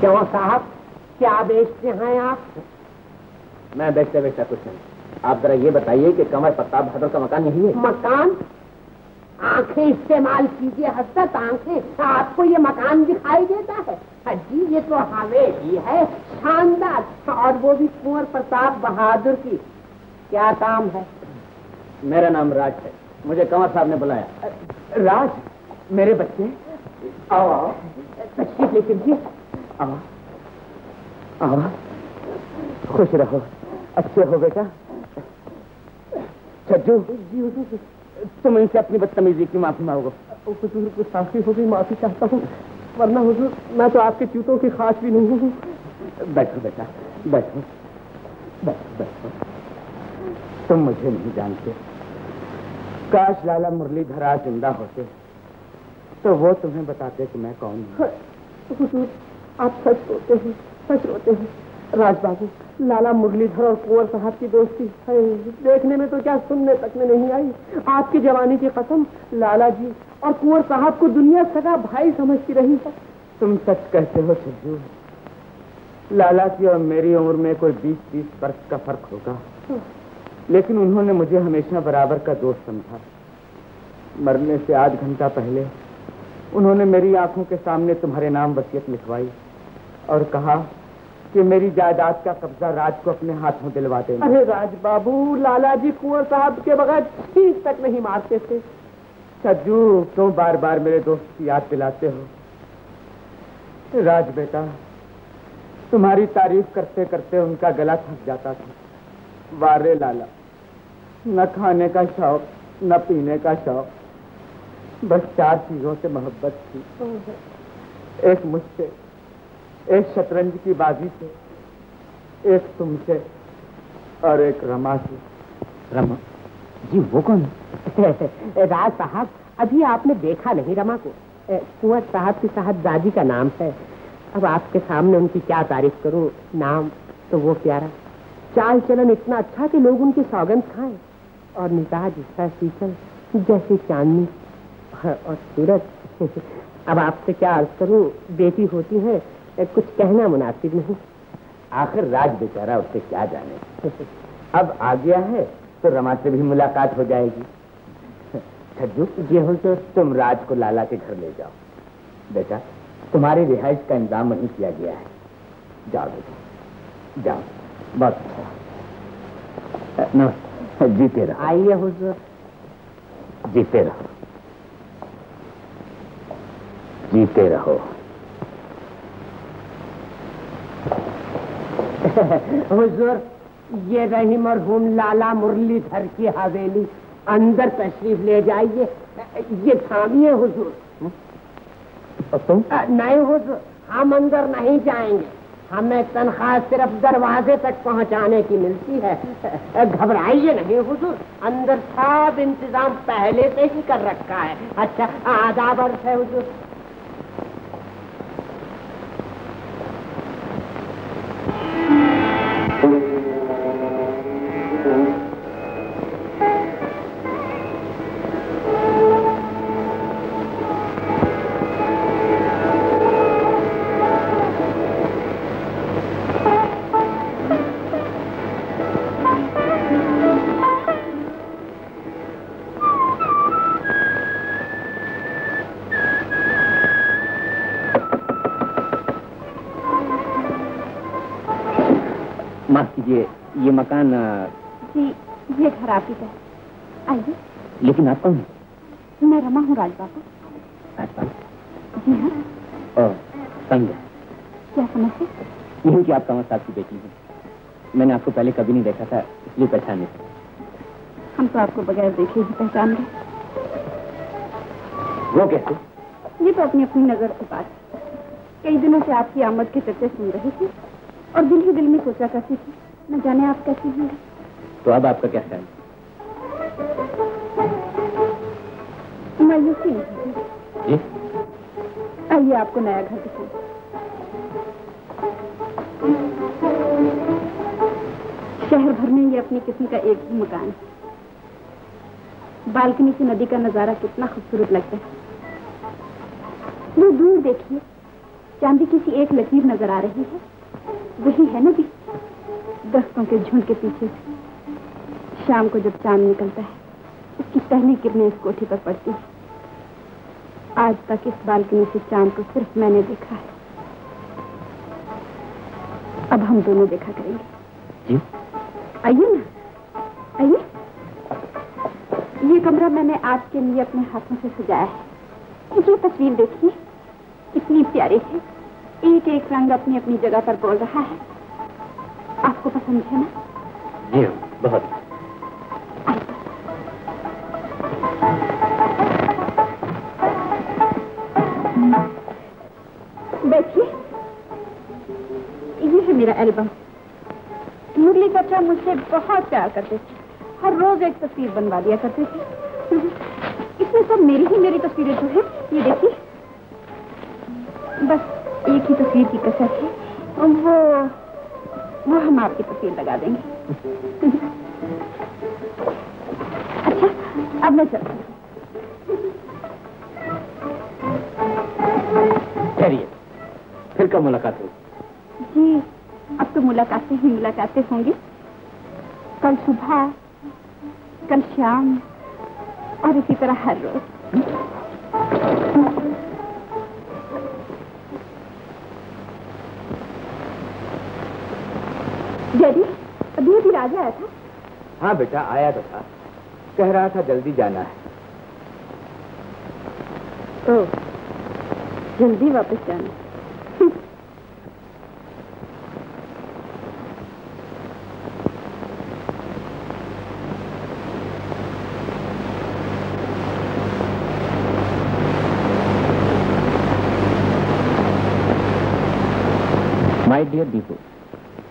क्यों साहब? क्या बेचते हैं आप? मैं बेचते बेचता कुछ नहीं। आप जरा ये बताइए कि कंवर प्रताप बहादुर का मकान यही है? मकान? आँखें इस्तेमाल कीजिए हसरत आँखें। आपको ये मकान दिखाई देता है? अजी ये तो हवेली है शानदार। और वो भी कुंवर प्रताप बहादुर की। क्या काम है? मेरा नाम राज है। मुझे कंवर साहब ने बुलाया। राज मेरे बच्चे? तशरीफ़ ले आओ आओ खुश रहो। अच्छे हो बेटा। छज्जू तुम इनसे अपनी बदतमीजी की माफ़ी मांगो। हुजूर गुस्ताखी हो गई माफ़ी चाहता हूँ। वरना हुजूर मैं तो आपके चूतों की खास भी नहीं हूँ। बैठो बेटा बैठो। बैठो बैठो। तुम मुझे नहीं जानते। काश लाला मुरलीधर आज ज़िंदा होते तो वो तुम्हें बताते कि मैं कौन हूँ। हुजूर आप सच रोते हैं सच रोते हैं। राज बाबू लाला मुरलीधर और कुंवर साहब की दोस्ती। है देखने में तो क्या सुनने तक में नहीं आई। आपकी जवानी की कसम लाला जी और कुंवर साहब को दुनिया सगा भाई समझती रही है। तुम सच कहते हो छज्जू लाला की और मेरी उम्र में कोई बीस तीस वर्ष का फ़र्क होगा। लेकिन उन्होंने मुझे हमेशा बराबर का दोस्त समझा। मरने से आध घंटा पहले उन्होंने मेरी आँखों के सामने तुम्हारे नाम वसीयत लिखवाई। और कहा कि मेरी जायदाद का कब्जा राज को अपने हाथों दिलवा देना। अरे राज बाबू लाला जी कुंवर साहब के बगैर चीज़ तक नहीं मारते थे। सज्जू क्यों बार बार मेरे दोस्त की याद दिलाते हो? राज बेटा तुम्हारी तारीफ़ करते करते उनका गला थक जाता था। वारे लाला न खाने का शौक न पीने का शौक बस चार चीज़ों से मोहब्बत थी एक मुझसे एक शतरंज की बाजी से एक तुमसे और एक रमा से। रमा? जी वो कौन राज साहब अभी आपने देखा नहीं रमा को। कुंवर साहब की साहबजादी का नाम है। अब आपके सामने उनकी क्या तारीफ़ करूँ? नाम तो वो प्यारा। चाल चलन इतना अच्छा कि लोग उनकी सौगंध खाएँ। और मिजाज इसका शीतल जैसे चांदनी और सूरज। अब आपसे क्या अर्ज़ करूँ? बेटी होती है कुछ कहना मुनासिब नहीं। आखिर राज बेचारा उससे क्या जाने? अब आ गया है तो रमा से भी मुलाकात हो जाएगी। छज्जू जी हो तो तुम राज को लाला के घर ले जाओ। बेटा तुम्हारी रिहाइश का इंतज़ाम वहीं किया गया है। जाओ बेटा जाओ। बहुत अच्छा। नमस्ते जीते रहो। आइए हुजूर। जीते रहो। जीते रहो। हुजूर ये रही मरहूम लाला मुरलीधर की हवेली। अंदर तशरीफ़ ले जाइए। ये थामिए हुजूर। तुम? नहीं हुजूर हम अंदर नहीं जाएँगे। हमें तनख्वाह सिर्फ़ दरवाजे तक पहुँचाने की मिलती है। घबराइए नहीं हुजूर। अंदर सब इंतज़ाम पहले से ही कर रखा है। अच्छा आदाब अर्थ है हुजूर। यही कि आप कंवर साहब की बेटी हैं। मैंने आपको पहले कभी नहीं देखा था इसलिए पहचान नहीं हम तो आपको बगैर देखे ही पहचान गए वो कैसे ये तो अपनी अपनी नज़र की बात। कई दिनों से आपकी आमद के चर्चे सुन रही थी और दिल ही दिल में सोचा करती थी न जाने आप कैसी होंगे? तो अब आपका क्या ख्याल? मायूसी जी। आइए आपको नया घर दिखाऊँ शहर भर में ये अपनी किस्म का एक मकान है। बालकनी से नदी का नज़ारा कितना खूबसूरत लगता है। वो दूर देखिए, चांदी की सी एक लकीर नज़र आ रही है। वही है नदी दरख्तों के झुंड के पीछे शाम को जब चाँद निकलता है, उसकी पहली किरणें इस कोठी पर पड़ती है। आज तक इस बालकनी से चाँद को सिर्फ़ मैंने देखा है। अब हम दोनों देखा करेंगे। जी। आइए ना। आइए। ये कमरा मैंने आपके लिए अपने हाथों से सजाया है। ये तस्वीर देखिए कितनी प्यारी है। एक एक रंग अपनी अपनी जगह पर बोल रहा है। आपको पसंद है ना? जी, बहुत। प्यार करते थे। हर रोज एक तस्वीर बनवा दिया करते थे। इसमें सब मेरी ही मेरी तस्वीरें जो है ये देखिए। बस एक ही तस्वीर की कसर है और वो वो हम आपकी तस्वीर लगा देंगे। अच्छा अब मैं चलती हूँ। फिर कब मुलाकात होगी? जी अब तो मुलाकातें ही मुलाकातें होंगी। कल सुबह कल शाम और इसी तरह हर रोज। डैडी अभी अभी राजा आया था? हाँ बेटा आया तो था। कह रहा था जल्दी जाना है। ओ जल्दी वापस जाना। माय डियर दीपू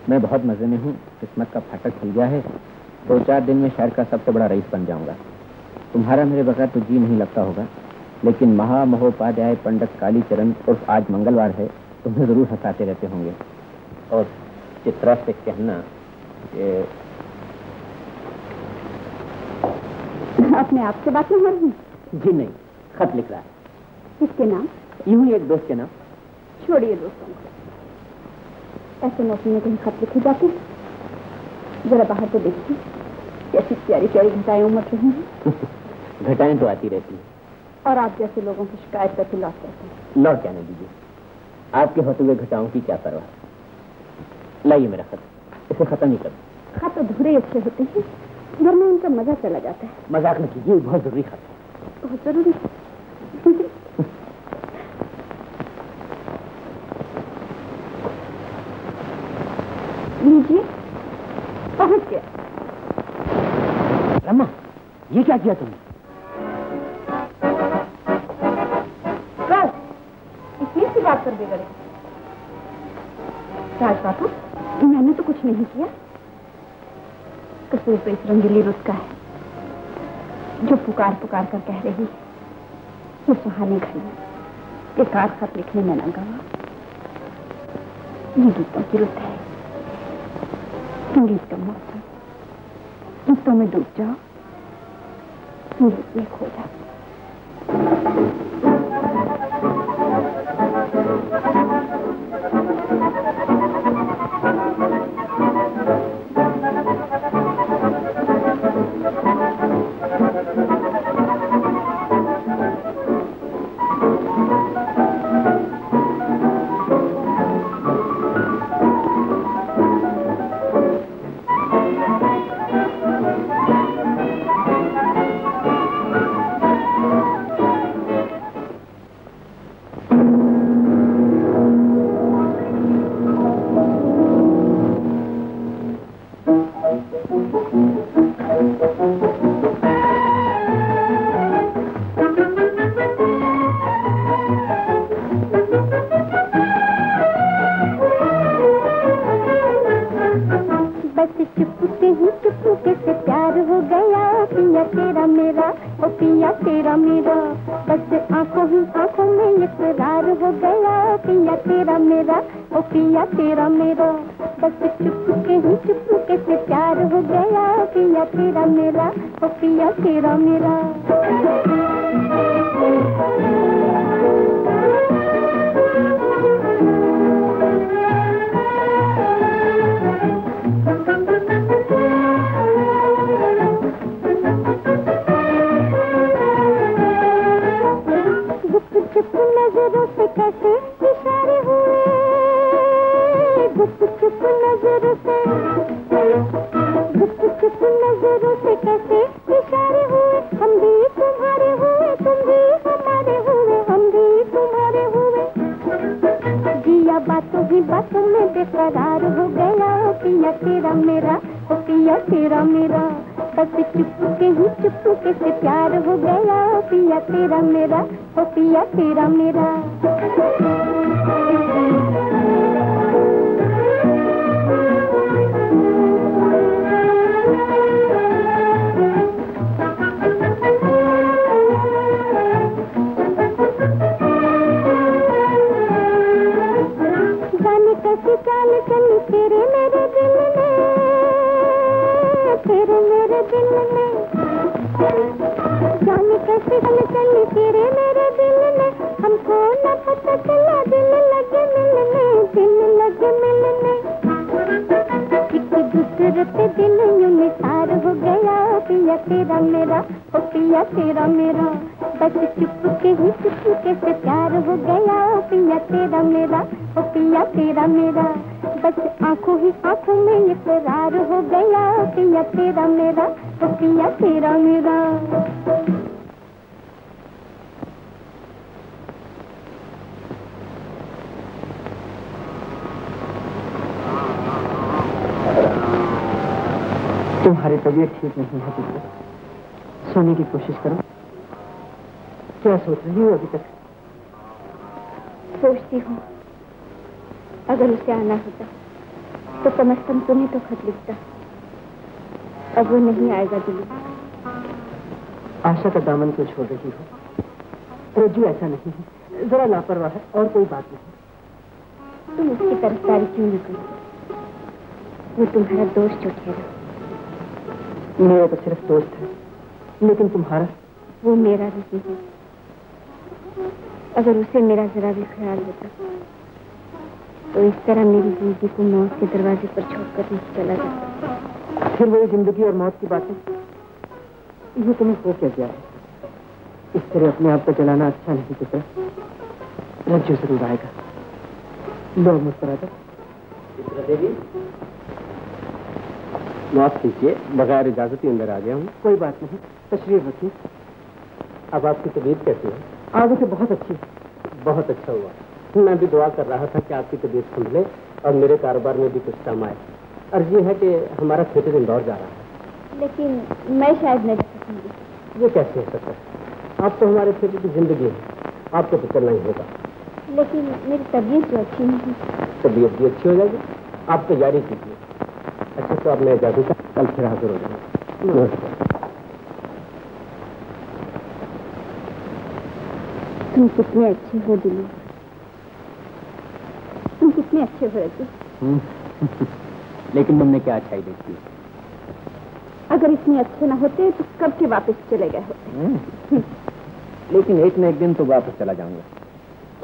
मैं बहुत मज़े में हूँ। किस्मत का फाटक खुल गया है। दो तो चार दिन में शहर का सबसे बड़ा रईस बन जाऊँगा। तुम्हारा मेरे बगैर तो जी नहीं लगता होगा। लेकिन महामहोपाध्याय पंडित कालीचरण उर्फ़ आज मंगलवार है तुम्हें ज़रूर हंसाते रहते होंगे। और चित्रा से कहना कि अपने आप से बात नहीं हो रही? जी नहीं खत लिख रहा है। किसके नाम? यूँ ही एक दोस्त के नाम। छोड़िए दोस्तों को। ऐसे मौसम में कहीं खत लिखे जाते जरा बाहर तो देखिए कैसी प्यारी प्यारी घटाएँ उमड़ रही हैं। घटाएँ तो आती रहती है। और आप जैसे लोगों की शिकायत करके लौट जाते हैं। लौट जाने दीजिए। आपके होते हुए घटाओं की क्या परवाह? लाइए मेरा खत। इसे खत्म ही कर। खत अधूरे अच्छे होते हैं घर में उनका मज़ा चला जाता है। मज़ाक न कीजिए बहुत ज़रूरी खत है। बहुत ज़रूरी। लीजिए। पहुँच गया। रमा ये क्या किया तुमने? बस इतनी सी बात कर बिगड़े राज बाबू मैंने तो कुछ नहीं किया। कसूर तो इस रंगीली रुत का है जो पुकार पुकार कर कह रही है। वो सुहानी घड़ी बेकार खत लिखने में न गवा ये गीतों की रुत है। संगीत का मौसम गीतों में डूब जाओ। संगीत में खो जाओ का छोड़ रही हो। रज्जू ऐसा नहीं है। जरा लापरवाह है और कोई बात नहीं। तुम उसकी तरफदारी क्यों न करो वो तुम्हारा दोस्त ठहरा मेरा तो सिर्फ़ दोस्त है लेकिन तुम्हारा? वो मेरा नहीं है। अगर उसे मेरा जरा भी ख्याल होता तो इस तरह मेरी ज़िंदगी को मौत के दरवाजे पर छोड़कर नहीं चला जाता। फिर वही ज़िंदगी और मौत की बातें? ये तुम्हें हो क्या गया है? इस तरह अपने आप को चलाना अच्छा नहीं चित्र रज्जू ज़रूर आएगा। लो मुस्कुराकर। देवी माफ़ कीजिए बगैर इजाज़त ही अंदर आ गया हूँ। कोई बात नहीं तशरीफ़ रखिए। अब आपकी तबीयत कैसी है? आगे से बहुत अच्छी बहुत अच्छा हुआ। मैं भी दुआ कर रहा था कि आपकी तबीयत संभले और मेरे कारोबार में भी कुछ काम आए। अर्ज़ है कि हमारा थिएटर इंदौर जा रहा है। लेकिन मैं शायद नहीं सकूँगी। ये कैसे हो सकता है? आप तो हमारे थिएटर की ज़िंदगी है। आपको तो चलना ही होगा। लेकिन मेरी तबीयत जो अच्छी नहीं तबीयत भी अच्छी हो जाएगी। आप तैयारी कीजिए। अच्छा तो अब मैं इजाज़त का कल फिर हाजिर हो जाऊँगा नमस्कार। तुम कितने अच्छे हो दिली तुम कितने अच्छे हो रहे लेकिन तुमने क्या अच्छाई देखी? अगर इतने अच्छे ना होते तो कब के वापस चले गए होते? लेकिन एक न एक दिन तो वापस चला जाऊँगा।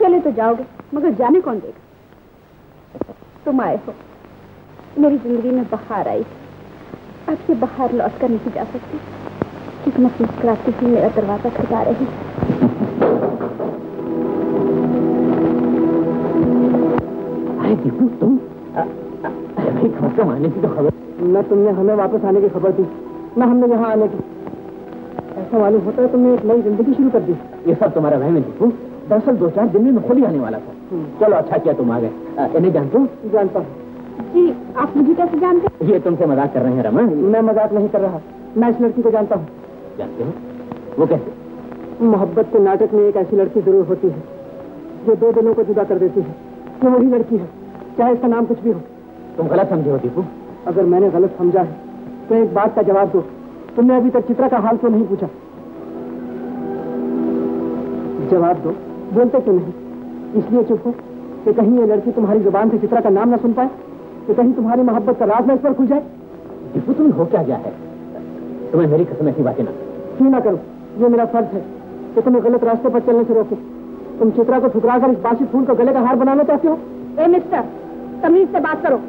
चले तो जाओगे मगर जाने कौन देगा? तुम आए हो। मेरी ज़िंदगी में बहार आई अब ये बहार लौट कर नहीं जा सकती। किस्मत मुस्कुराती हुई मेरा दरवाज़ा खटका रही। तुम आने की तो खबर न तुमने हमें वापस आने की खबर दी। न हमने यहाँ आने की ऐसा मालूम होता है तुमने एक नई ज़िंदगी शुरू कर दी। ये सब तुम्हारा वहम है दीपू दरअसल दो चार दिन में मैं खुद ही आने वाला था। चलो अच्छा किया तुम आ गए। इन्हें जानते हो? जानता हूँ। जी आप मुझे कैसे जानते ये तुमसे मज़ाक कर रहे हैं रमन। मैं मज़ाक नहीं कर रहा। मैं इस लड़की को जानता हूँ। जानते हो? वो कैसे? मोहब्बत के नाटक में एक ऐसी लड़की ज़रूर होती है जो दो दिनों को जुदा कर देती है। ये वही लड़की है चाहे इसका नाम कुछ भी हो। तुम गलत समझे हो दीपू। अगर मैंने गलत समझा है तो एक बात का जवाब दो। तुमने अभी तक चित्रा का हाल क्यों नहीं पूछा? जवाब दो। बोलते क्यों नहीं? इसलिए चुप हो कि कहीं ये लड़की तुम्हारी ज़ुबान से चित्रा का नाम ना सुन पाए कि कहीं तुम्हारी मोहब्बत का राज न इस पर खुल जाए। दीपू तुम्हें हो क्या गया है? तुम्हें मेरी कसम ऐसी बातें ना क्यों ना करो? ये मेरा फ़र्ज़ है कि तुम्हें गलत रास्ते पर चलने से रोको। तुम चित्रा को ठुकरा कर इस बासी फूल को गले का हार बनाना चाहते हो? ए मिस्टर तमीज से बात करो।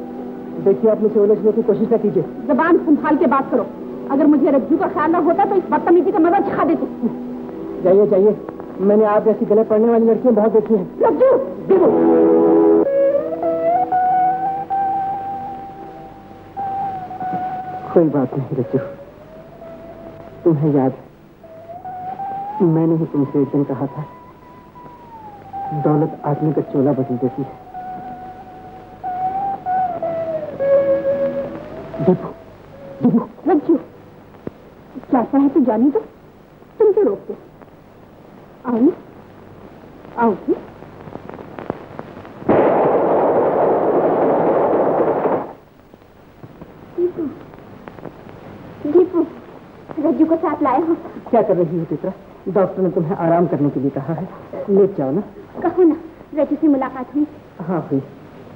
देखिए आप मुझे उलझने की कोशिश न कीजिए। जबान संभाल के बात करो। अगर मुझे रज्जू का ख्याल न होता तो इस बदतमीजी का मज़ा छा देती। जाइए जाइए। मैंने आप जैसी गले पड़ने वाली लड़कियाँ बहुत देखी हैं। रज्जू देखो। कोई बात नहीं रज्जू। तुम्हें याद मैंने ही तुमसे एक दिन कहा था दौलत आदमी का चोला बदल देती है। देखो देखो। रज्जू कैसा है तू जानी तो तुम क्यों रोकते। आओ ना। आओ जी दीपू दीपू रज्जू को साथ लाए हो? क्या कर रही हो चित्रा डॉक्टर ने तुम्हें आराम करने के लिए कहा है। लेट जाओ ना। कहो ना रज्जू से मुलाकात हुई। हाँ हुई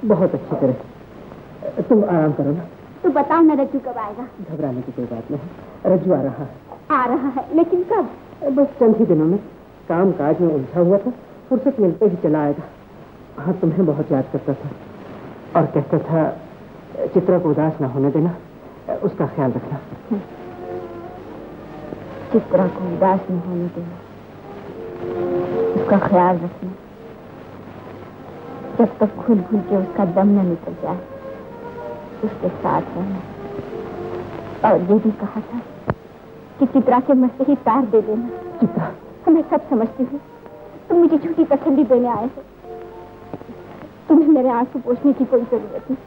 बहुत अच्छी तरह। तुम आराम करो ना। तो बताओ ना रज्जू कब आएगा। घबराने की कोई बात नहीं। रज्जू आ रहा है। आ रहा है लेकिन कब? बस चंद ही दिनों में। काम काज में उलझा हुआ था फुर्सत मिलते ही चला आएगा। हाँ तुम्हें बहुत याद करता था। और कहता था चित्रा को उदास ना होने देना उसका ख्याल रखना। चित्रा को उदास नहीं होने देना उसका ख्याल रखना। जब तक खुद भूल के उसका दम न निकल जाए। उसके साथ रहना और ये भी कहा था कि चित्रा के मर से ही तार दे देना। चित्रा। मैं सब समझती हूँ। तुम मुझे झूठी तसल्ली देने आए हो। तुम्हें मेरे आँसू पोछने की कोई ज़रूरत नहीं।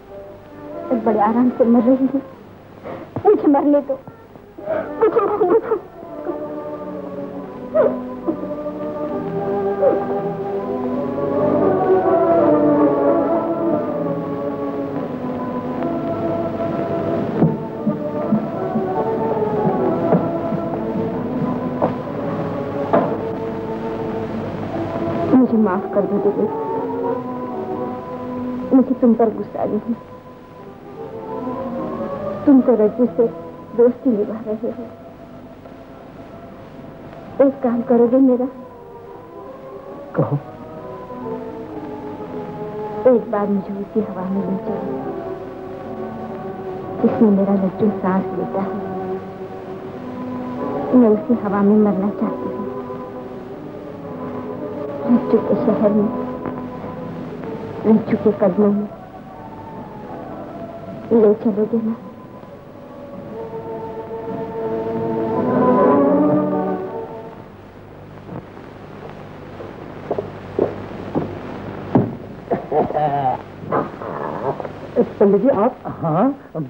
मैं बड़े आराम से मर रही हूँ। मुझे मरने दो। मुझे मरने दो। माफ़ कर दो दीदी। मुझे तुम पर गुस्सा नहीं। है तुम तो रज्जू से दोस्ती निभा रहे हो। एक काम करोगे मेरा। कहो। एक बार मुझे उसी हवा में ले चलो जिसमें मेरा रज्जू सांस लेता है। मैं उसी हवा में मरना चाहती रज्जू के शहर में रज्जू के कदमों में ले चलोगे ना पंडित जी आप हाँ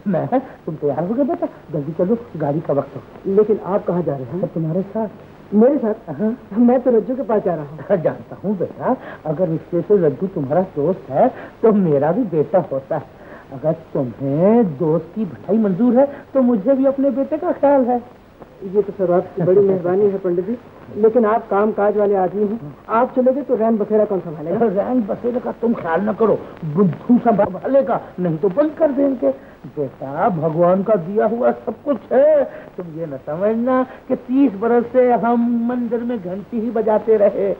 मैं तुम तैयार हो गए बेटा जल्दी चलो गाड़ी का वक्त हो। लेकिन आप कहाँ जा रहे हैं? तुम्हारे साथ। मेरे साथ हाँ मैं तो रज्जू के पास जा रहा हूँ। जानता हूँ बेटा अगर रिश्ते से रज्जू तुम्हारा दोस्त है तो मेरा भी बेटा होता है। अगर तुम्हें दोस्त की भलाई मंजूर है तो मुझे भी अपने बेटे का ख्याल है। ये तो सर आपकी बड़ी मेहरबानी है पंडित जी। लेकिन आप काम काज वाले आदमी हैं। आप चलोगे तो रैन बसेरा कौन संभालेगा? रैन बसेरे का तुम ख्याल न करो बुद्धू संभालेगा नहीं तो बंद कर देंगे। बेटा भगवान का दिया हुआ सब कुछ है, तुम ये न समझना कि तीस बरस से हम मंदिर में घंटी ही बजाते रहे।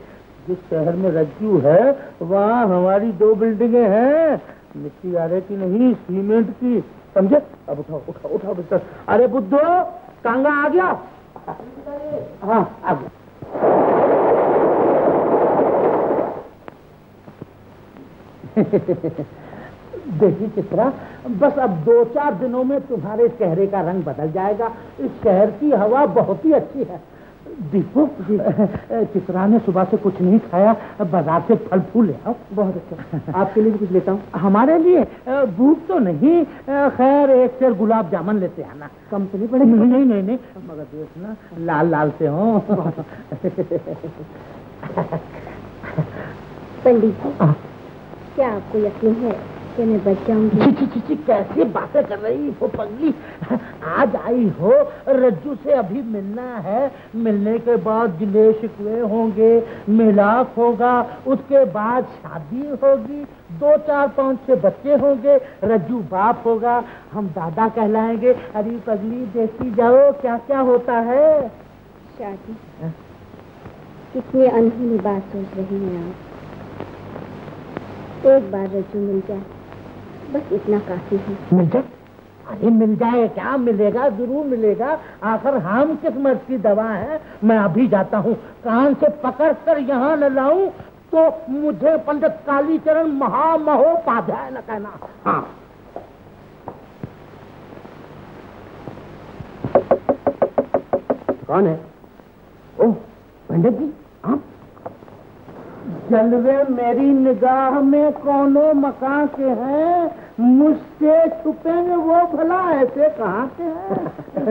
जिस शहर में रज्जू है, वहाँ हमारी दो बिल्डिंगे हैं। मिट्टी आरे की नहीं, सीमेंट की। समझे? अब उठाओ उठाओ उठाओ बिस्तर। अरे बुद्धो, कांगा आ गया? हाँ आ गया। देखिए चित्रा बस अब दो चार दिनों में तुम्हारे चेहरे का रंग बदल जाएगा। इस शहर की हवा बहुत ही अच्छी है। दीपू चित्रा ने सुबह से कुछ नहीं खाया बाज़ार से फल फूल ले आओ। बहुत अच्छा। आपके लिए भी कुछ लेता हूँ। हमारे लिए? भूख तो नहीं। खैर एक शेर गुलाब जामुन लेते आना। कम तो नहीं पड़ेगी। नहीं नहीं नहीं नहीं। मगर देखना लाल लाल से हो। पंडित जी हाँ। क्या आपको यकीन है से मैं बच जाऊँगी ची, ची, ची, कैसी बातें कर रही हो पगली? आज आई हो रज्जू से अभी मिलना है। मिलने के बाद गिले शिकवे होंगे मिलाप होगा उसके बाद शादी होगी दो चार पाँच छह बच्चे होंगे रज्जू बाप होगा हम दादा कहलाएँगे। अरे पगली देखती जाओ क्या क्या होता है? शादी? कितनी अनहोनी बात सोच रही हैं आप। एक बार रज्जू मिल जाए। बस इतना काफ़ी है। मिल जाए। अरे मिल जाए, क्या मिलेगा? ज़रूर मिलेगा। आखिर हम किस मर्ज की दवा है? मैं अभी जाता हूँ। कान से पकड़ कर यहाँ न लाऊं तो मुझे पंडित कालीचरण महामहोपाध्याय न कहना। हाँ। कौन है? ओह, पंडित जी, आप? जलवे मेरी निगाह में कोनो मकान के हैं? मुझसे छुपेंगे वो भला ऐसे कहाँ के हैं?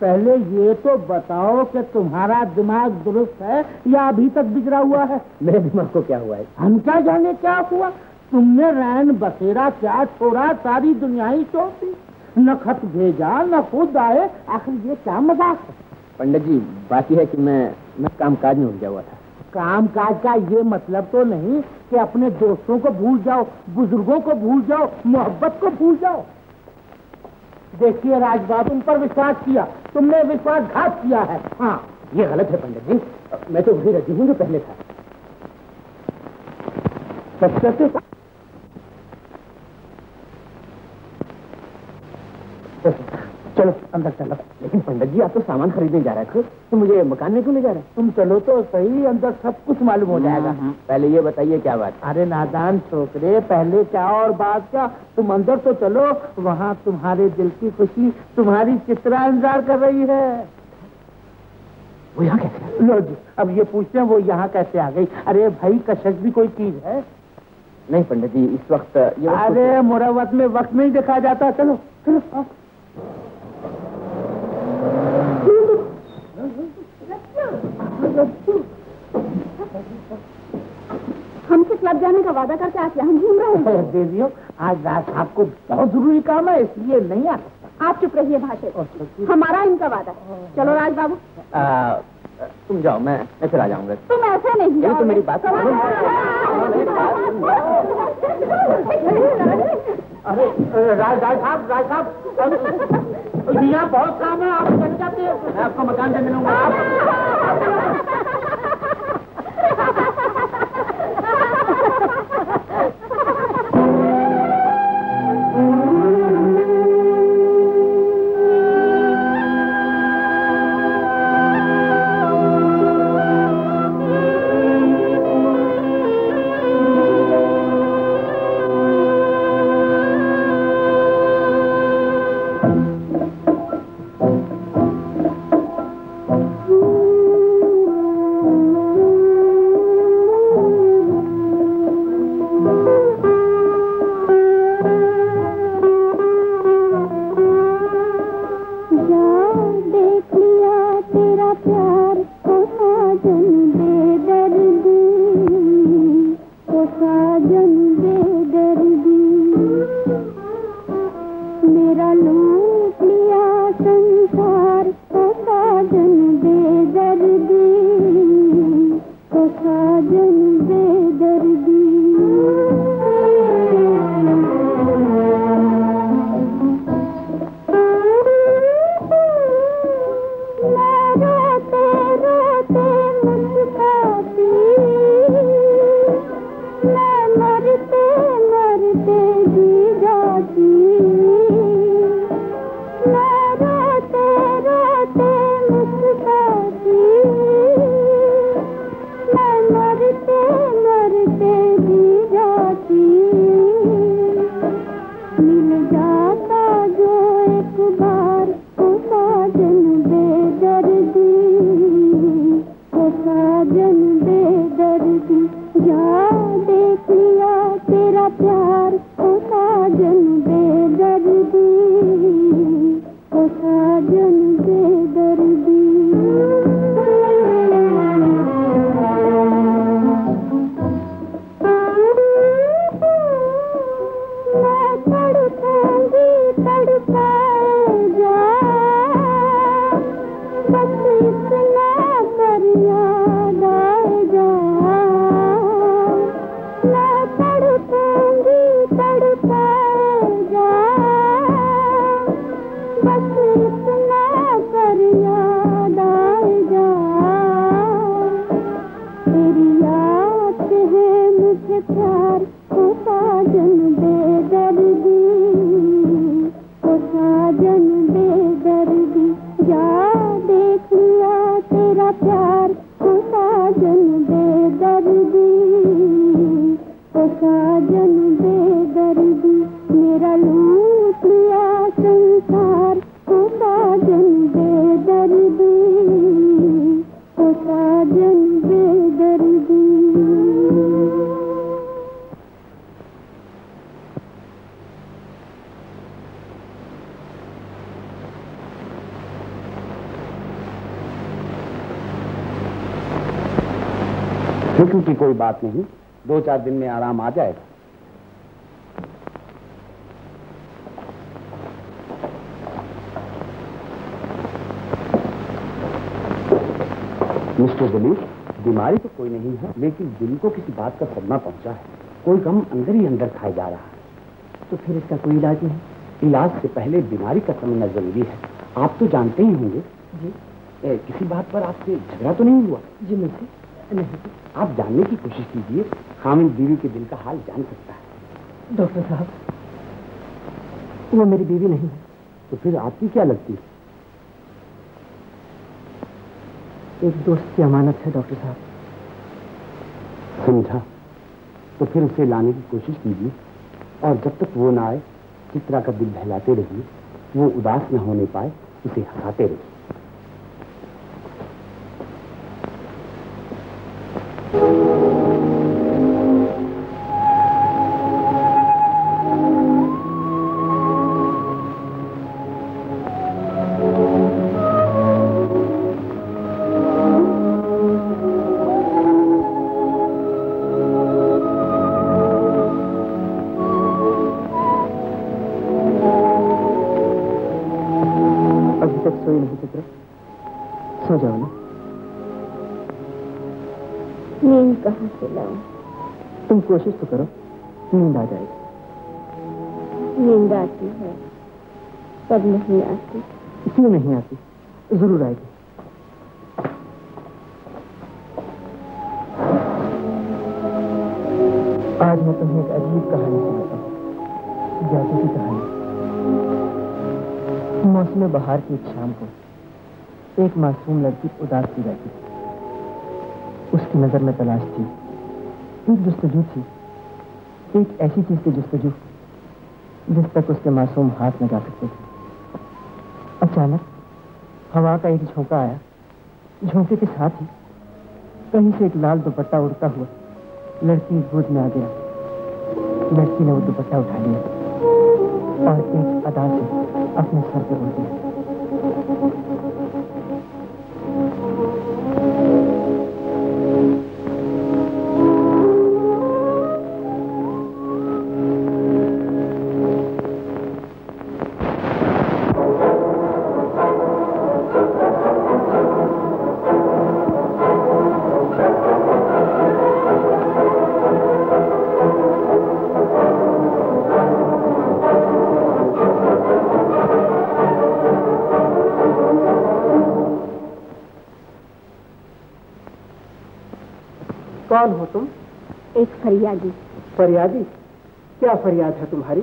पहले ये तो बताओ कि तुम्हारा दिमाग दुरुस्त है या अभी तक बिगड़ा हुआ है? मेरे दिमाग को क्या हुआ है? हम क्या जाने क्या हुआ? तुमने रैन बसेरा क्या छोड़ा सारी दुनिया ही छोड़ दी न खत भेजा न खुद आए आखिर ये क्या मज़ाक है? पंडित जी बात यह है कि मैं मैं कामकाज में उलझा हुआ था। काम काज का ये मतलब तो नहीं कि अपने दोस्तों को भूल जाओ, बुज़ुर्गों को भूल जाओ, मोहब्बत को भूल जाओ। देखिए राजबाबू उन पर विश्वास किया, तुमने विश्वासघात किया है। हाँ ये गलत है पंडित जी। मैं तो वही रज़ी हूँ जो पहले था। चलो अंदर चलो। लेकिन पंडित जी आप तो सामान खरीदने जा रहे थे तो मुझे मकान में क्यों ले जा रहे तुम चलो तो सही अंदर सब कुछ मालूम हो जाएगा। पहले ये बताइए क्या बात अरे नादान छोकरे पहले क्या और बात क्या? तुम अंदर तो चलो वहाँ तुम्हारे दिल की खुशी तुम्हारी चित्रा इंतज़ार कर रही है। वो यहाँ कैसे लो जी अब ये पूछते हैं वो यहाँ कैसे आ गई? अरे भाई कशक भी कोई चीज़ है? नहीं पंडित जी इस वक्त ये अरे मुरवत में वक्त नहीं देखा जाता। चलो चलो आओ। हमसे क्लब जाने का वादा करके आज यहाँ घूम रहे हैं। देवियों आज रात आपको बहुत ज़रूरी काम है इसलिए नहीं आ सकता। आप चुप रहिए भाषा हमारा इनका वादा है। चलो राज बाबू। तुम जाओ मैं मैं फिर आ जाऊँगा। तुम ऐसे नहीं जाओ तो मेरी बात सुनो। अरे राज राज साहब राज साहब यहाँ बहुत काम है आप चले जाते हैं। मैं आपको मकान से मिलूँगा। की कोई बात नहीं। दो चार दिन में आराम आ जाएगा। मिस्टर दिलीप बीमारी तो कोई नहीं है लेकिन दिल को किसी बात का सदमा पहुँचा है। कोई गम अंदर ही अंदर खाए जा रहा है। तो फिर इसका कोई इलाज नहीं? इलाज से पहले बीमारी का समझना ज़रूरी है। आप तो जानते ही होंगे। जी। ए, किसी बात पर आपसे झगड़ा तो नहीं हुआ? जी मुझसे। नहीं। आप जानने की कोशिश कीजिए खामिद बीवी के दिल का हाल जान सकता है। डॉक्टर साहब वो मेरी बीवी नहीं है। तो फिर आपकी क्या लगती है? एक दोस्त की अमानत है डॉक्टर साहब। समझा? तो फिर उसे लाने की कोशिश कीजिए। और जब तक वो ना आए चित्रा का दिल बहलाते रहिए वो उदास न होने पाए उसे हंसाते रहिए। कोशिश तो करो नींद आ जाएगी। नींद आती है तब नहीं आती। क्यों नहीं आती ज़रूर आएगी। आज मैं तुम्हें एक अजीब कहानी सुनाता हूँ जादू की कहानी। मौसम बहार की एक शाम को एक मासूम लड़की उदास रहती थी उसकी नज़र में तलाश थी। एक जस्तजू थी। एक ऐसी चीज़ की जस्तजू जिस तक उसके मासूम हाथ न जा सकते थे। अचानक हवा का एक झोंका आया। झोंके के साथ ही कहीं से एक लाल दुपट्टा उड़ता हुआ लड़की गोद में आ गया। लड़की ने वो दुपट्टा उठा लिया और एक अदा से अपने सर पर उड़ दिया। फरियादी। फरियादी? क्या फरियाद है तुम्हारी?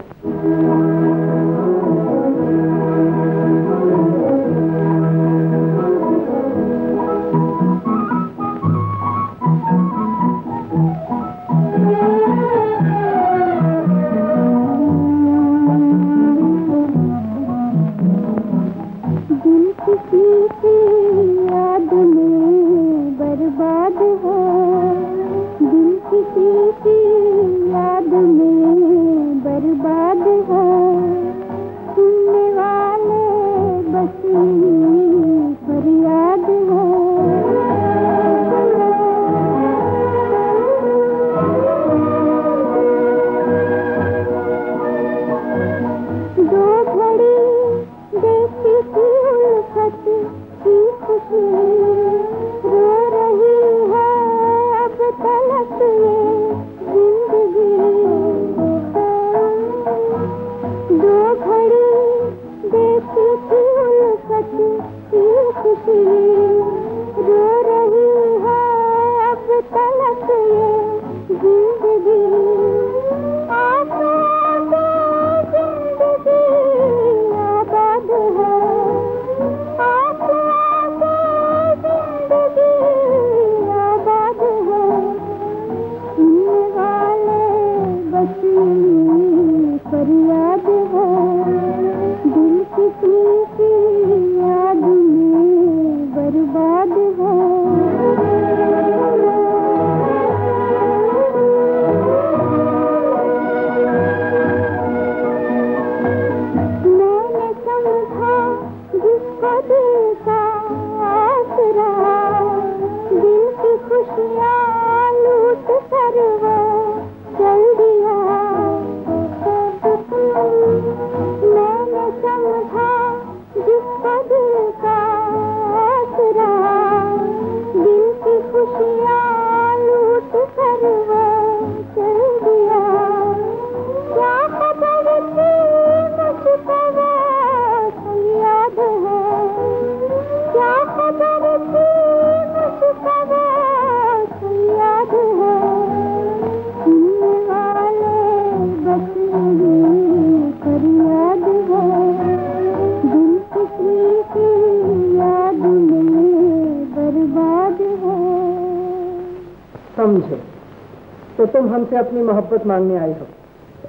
तो तुम हमसे अपनी मोहब्बत मांगने आई हो?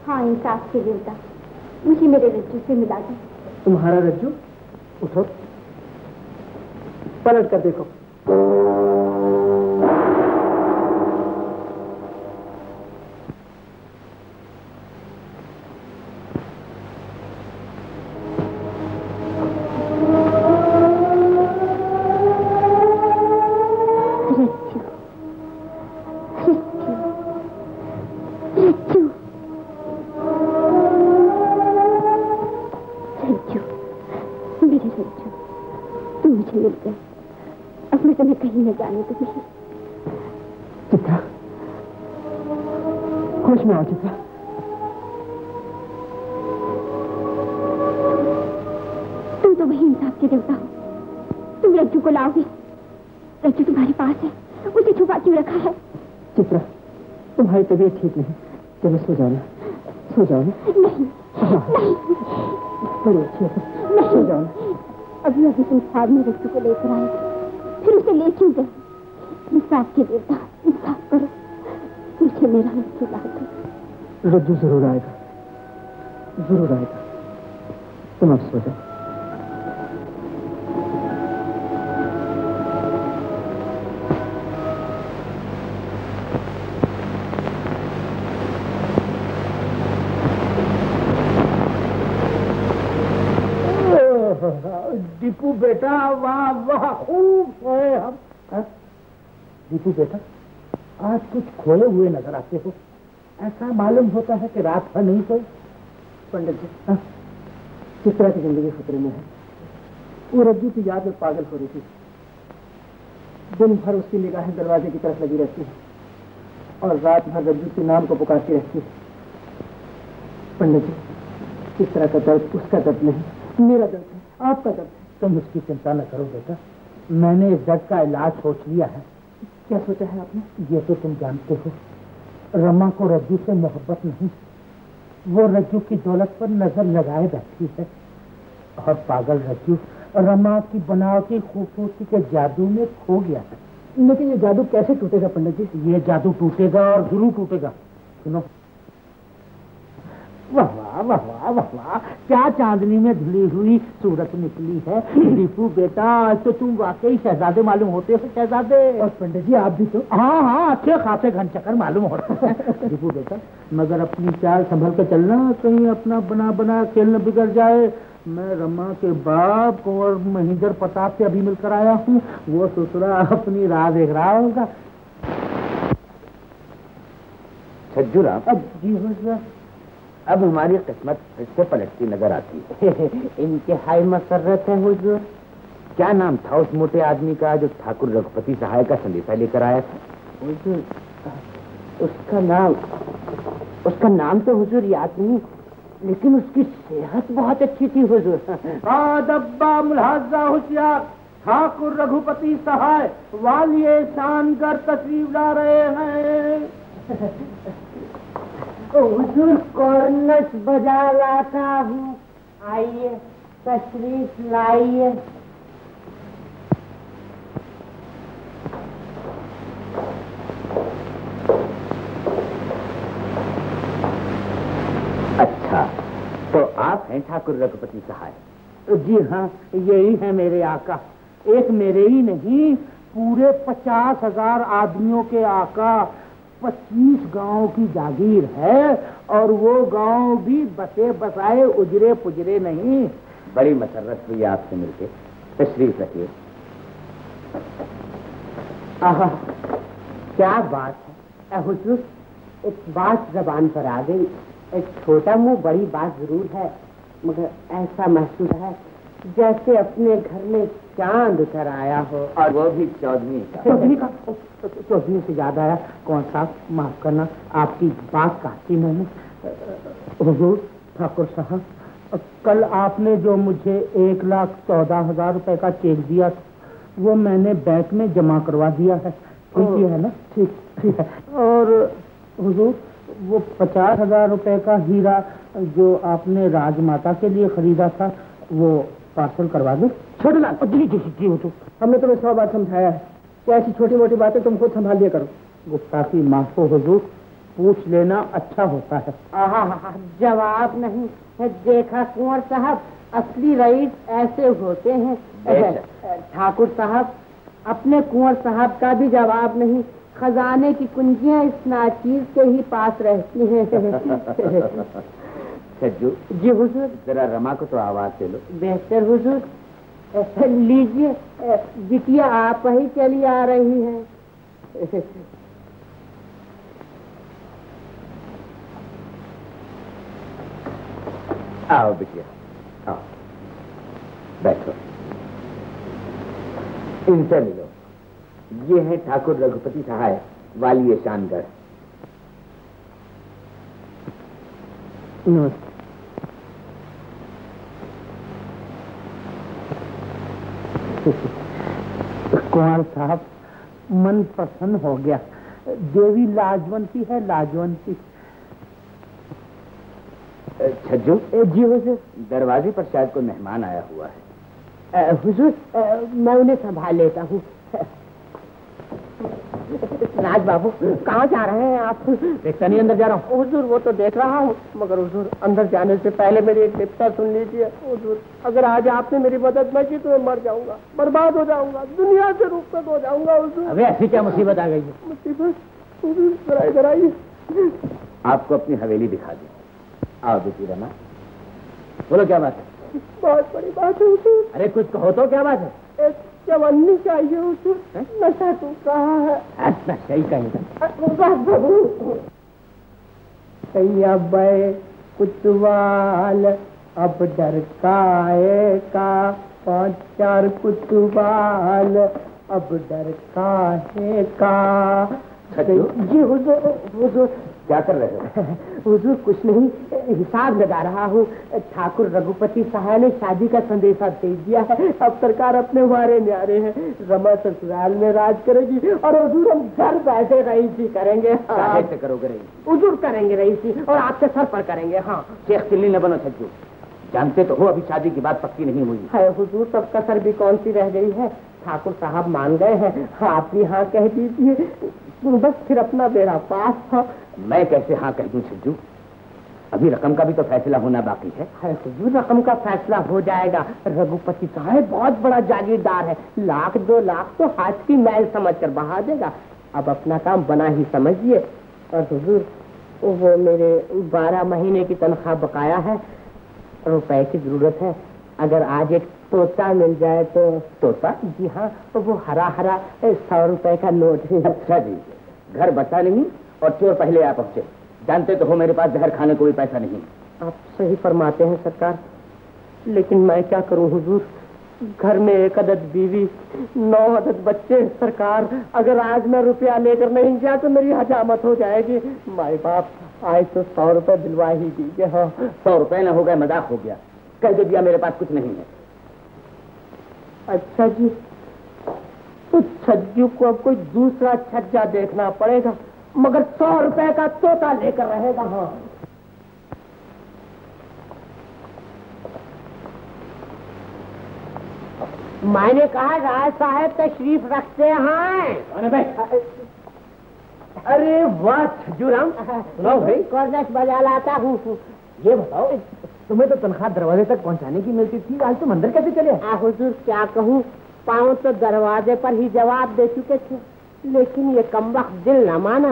हाँ इंसाफ के देवता मुझे मेरे रज्जू से मिला दो। तुम्हारा रज्जू? उठो। पलट कर देखो। मालूम होता है कि रात भर नहीं सोई पंडित जी हाँ? चित्रा की ज़िंदगी खतरे में है? वो रज्जू की याद में पागल हो रही थी। दिन भर उसकी निगाहें दरवाजे की तरफ़ लगी रहती है और रात भर रज्जू के नाम को पुकारती रहती है। पंडित जी चित्रा का दर्द उसका दर्द नहीं मेरा दर्द है आपका दर्द है। तुम उसकी चिंता न करो बेटा। मैंने इस दर्द का इलाज सोच लिया है। क्या सोचा है आपने? ये तो तुम जानते हो। रमा को रज्जू से मोहब्बत नहीं। वो रज्जू की दौलत पर नज़र लगाए बैठी है। और पागल रज्जू रमा की बनावटी खूबसूरती के जादू में खो गया है। लेकिन ये जादू कैसे टूटेगा पंडित जी? ये जादू टूटेगा और ज़रूर टूटेगा। सुनो। वाह वाह। वाह वाह वाह वाह क्या चांदनी में धुली हुई सूरत निकली है। दीपू बेटा आज तो तुम वाकई शहजादे मालूम होते हो शहजादे। और पंडित जी आप भी तो। हाँ हाँ अच्छे खासे घन चक्कर मालूम हो रहा है। दीपू बेटा मगर अपनी चाल संभल के चलना कहीं अपना बना बना खेल न बिगड़ जाए। मैं रमा के बाप और महेंद्र प्रताप से अभी मिलकर आया हूँ। वो ससुरा अपनी राह देख रहा होगा। छज्जू राम। जी हो अब हमारी किस्मत फिर से पलटती नज़र आती है। इंतहाई मसरत है हुजूर। क्या नाम था उस मोटे आदमी का जो ठाकुर रघुपति सहाय का संदेशा लेकर आया था? हुजूर उसका नाम उसका नाम तो हुजूर याद नहीं लेकिन उसकी सेहत बहुत अच्छी थी हुजूर। मुलाजा होशियार ठाकुर रघुपति सहाय वालिए शान कर तस्वीर ला रहे हैं। हुजूर कॉर्नस बजा लाता हूँ। आइए तशरीफ़ लाइए। अच्छा तो आप हैं ठाकुर रघुपति सहाय। जी हाँ यही है मेरे आका। एक मेरे ही नहीं पूरे पचास हज़ार आदमियों के आका पच्चीस गाँव की जागीर है और वो गाँव भी बसे बसाए उजरे पुजरे नहीं। बड़ी मसरत हुई आपसे मिलके। तशरीफ़ रखिए। आहा क्या बात है। हुजूर एक बात जबान पर आ गई। एक छोटा मुँह बड़ी बात ज़रूर है मगर ऐसा महसूस है जैसे अपने घर में चाँद उतर आया हो। और वो भी चौधरी का। चौधरी का? चौधरी से याद आया कौन साहब माफ़ करना आपकी बात काटी मैंने। हुजूर ठाकुर साहब कल आपने जो मुझे एक लाख चौदह हज़ार रुपए का चेक दिया वो मैंने बैंक में जमा करवा दिया है। ठीक ही है ना? ठीक ठीक है। और हुजूर वो पचास हज़ार रुपए का हीरा जो आपने राजमाता के लिए खरीदा था वो पार्सल करवा दो? छोटे लाल जी जी जी हुजूर हमने तुम्हें सौ बार समझाया है कि ऐसी छोटी मोटी बातें तुम खुद संभाल लिया करो। गुस्ताखी माफो हुजूर पूछ लेना अच्छा होता है। जवाब नहीं है देखा कुंवर साहब असली रईस ऐसे होते हैं। ठाकुर साहब अपने कुंवर साहब का भी जवाब नहीं खजाने की कुंजियाँ इस नाचीज के ही पास रहती हैं। सज्जू जी हुजूर। जरा रमा को तो आवाज़ दे लो। बेहतर हुजूर। लीजिए बिटिया आप ही चली आ रही हैं। आओ बिटिया आओ। बैठो। इनसे मिलो। ये है ठाकुर रघुपति सहाय वाली शानगढ़ नमस्ते। कुमार साहब मन प्रसन्न हो गया। देवी लाजवंती है लाजवंती। छज्जू? जी हुजूर। दरवाजे पर शायद कोई मेहमान आया हुआ है। हुजूर मैं उन्हें संभाल लेता हूँ। राज बाबू कहाँ जा रहे हैं आप? देखता नहीं अंदर जा रहा हूँ। हुजूर वो तो देख रहा हूँ। मगर हुजूर अंदर जाने से पहले मेरी एक निपटा सुन लीजिए। हुजूर अगर आज आपने मेरी मदद न की तो मैं मर जाऊँगा। बर्बाद हो जाऊँगा। दुनिया से रुखसत हो जाऊँगा हुजूर। अबे ऐसी क्या मुसीबत आ गई है? मुसीबत? जरा आपको अपनी हवेली दिखा दी। आओ बेटी रमा। बोलो क्या बात है? बहुत बड़ी बात है अरे कुछ कहो तो क्या बात है? एक जवानी चाहिए हुजूर नशा टूट रहा है? अच्छा सही राज बाबू अब कुतवाल अब डर काए का? पाँच चार कुतवाल अब डर काहे का। जी हुजूर हुजूर। क्या कर रहे हो? हुजूर कुछ नहीं हिसाब लगा रहा हूँ। ठाकुर रघुपति सहाय ने शादी का संदेशा भेज दिया है। अब सरकार अपने वारे न्यारे हैं। रमा ससुराल में राज करेगी और हुजूर हम घर बैठे रईसी करेंगे। काहे से करोगे रही हुजूर करेंगे रईसी और आपके सर पर करेंगे हाँ। शेख चिल्ली न बनो छज्जू। जानते तो हो अभी शादी की बात पक्की नहीं हुई। है हुजूर तब कसर भी कौन सी रह गई है? ठाकुर साहब मान गए हैं। आप भी हाँ कह दीजिए। बस फिर अपना बेड़ा पास था। मैं कैसे हाँ कह दूँ छज्जू अभी रकम का भी तो फैसला होना बाकी है। है हुजूर रकम का फैसला हो जाएगा। रघुपति साहब बहुत बड़ा जागीरदार है। लाख दो लाख तो हाथ की मैल समझ कर बहा देगा। अब अपना काम बना ही समझिए। और हुजूर वो मेरे बारह महीने की तनख्वाह बकाया है। रुपए की ज़रूरत है। अगर आज एक तोता मिल जाए तो तोता? जी हाँ वो हरा हरा सौ रुपए का नोट है। अच्छा जी घर बचा नहीं? और चोर पहले आ पहुँचे। जानते तो हो मेरे पास जहर खाने को भी पैसा नहीं। आप सही फरमाते हैं सरकार। लेकिन मैं क्या करूँ हुजूर? घर में एक अदद बीवी नौ अदद बच्चे सरकार अगर आज मैं रुपया लेकर नहीं गया तो मेरी हजामत हो जाएगी। माई बाप आज तो सौ रुपए दिलवा ही दीजिए। हाँ। सौ रुपए ना हो गए मज़ाक हो गया। कह दे दिया मेरे पास कुछ नहीं है। अच्छा जी तो छज्जू को अब कोई दूसरा छज्जा देखना पड़ेगा। मगर सौ रुपए का तोता लेकर रहेगा हाँ मैंने कहा राय साहब तशरीफ़ रखते हैं। अरे वाह छज्जू राम सुनाओ भाई। कॉर्नश बजा लाता हूँ। ये बताओ तुम्हें तो तनख्वाह दरवाजे तक पहुँचाने की मिलती थी। आज तुम अंदर कैसे चले? आ हुजूर क्या कहूँ? पाँव तो दरवाजे पर ही जवाब दे चुके थे। लेकिन ये कमबख्त दिल न माना।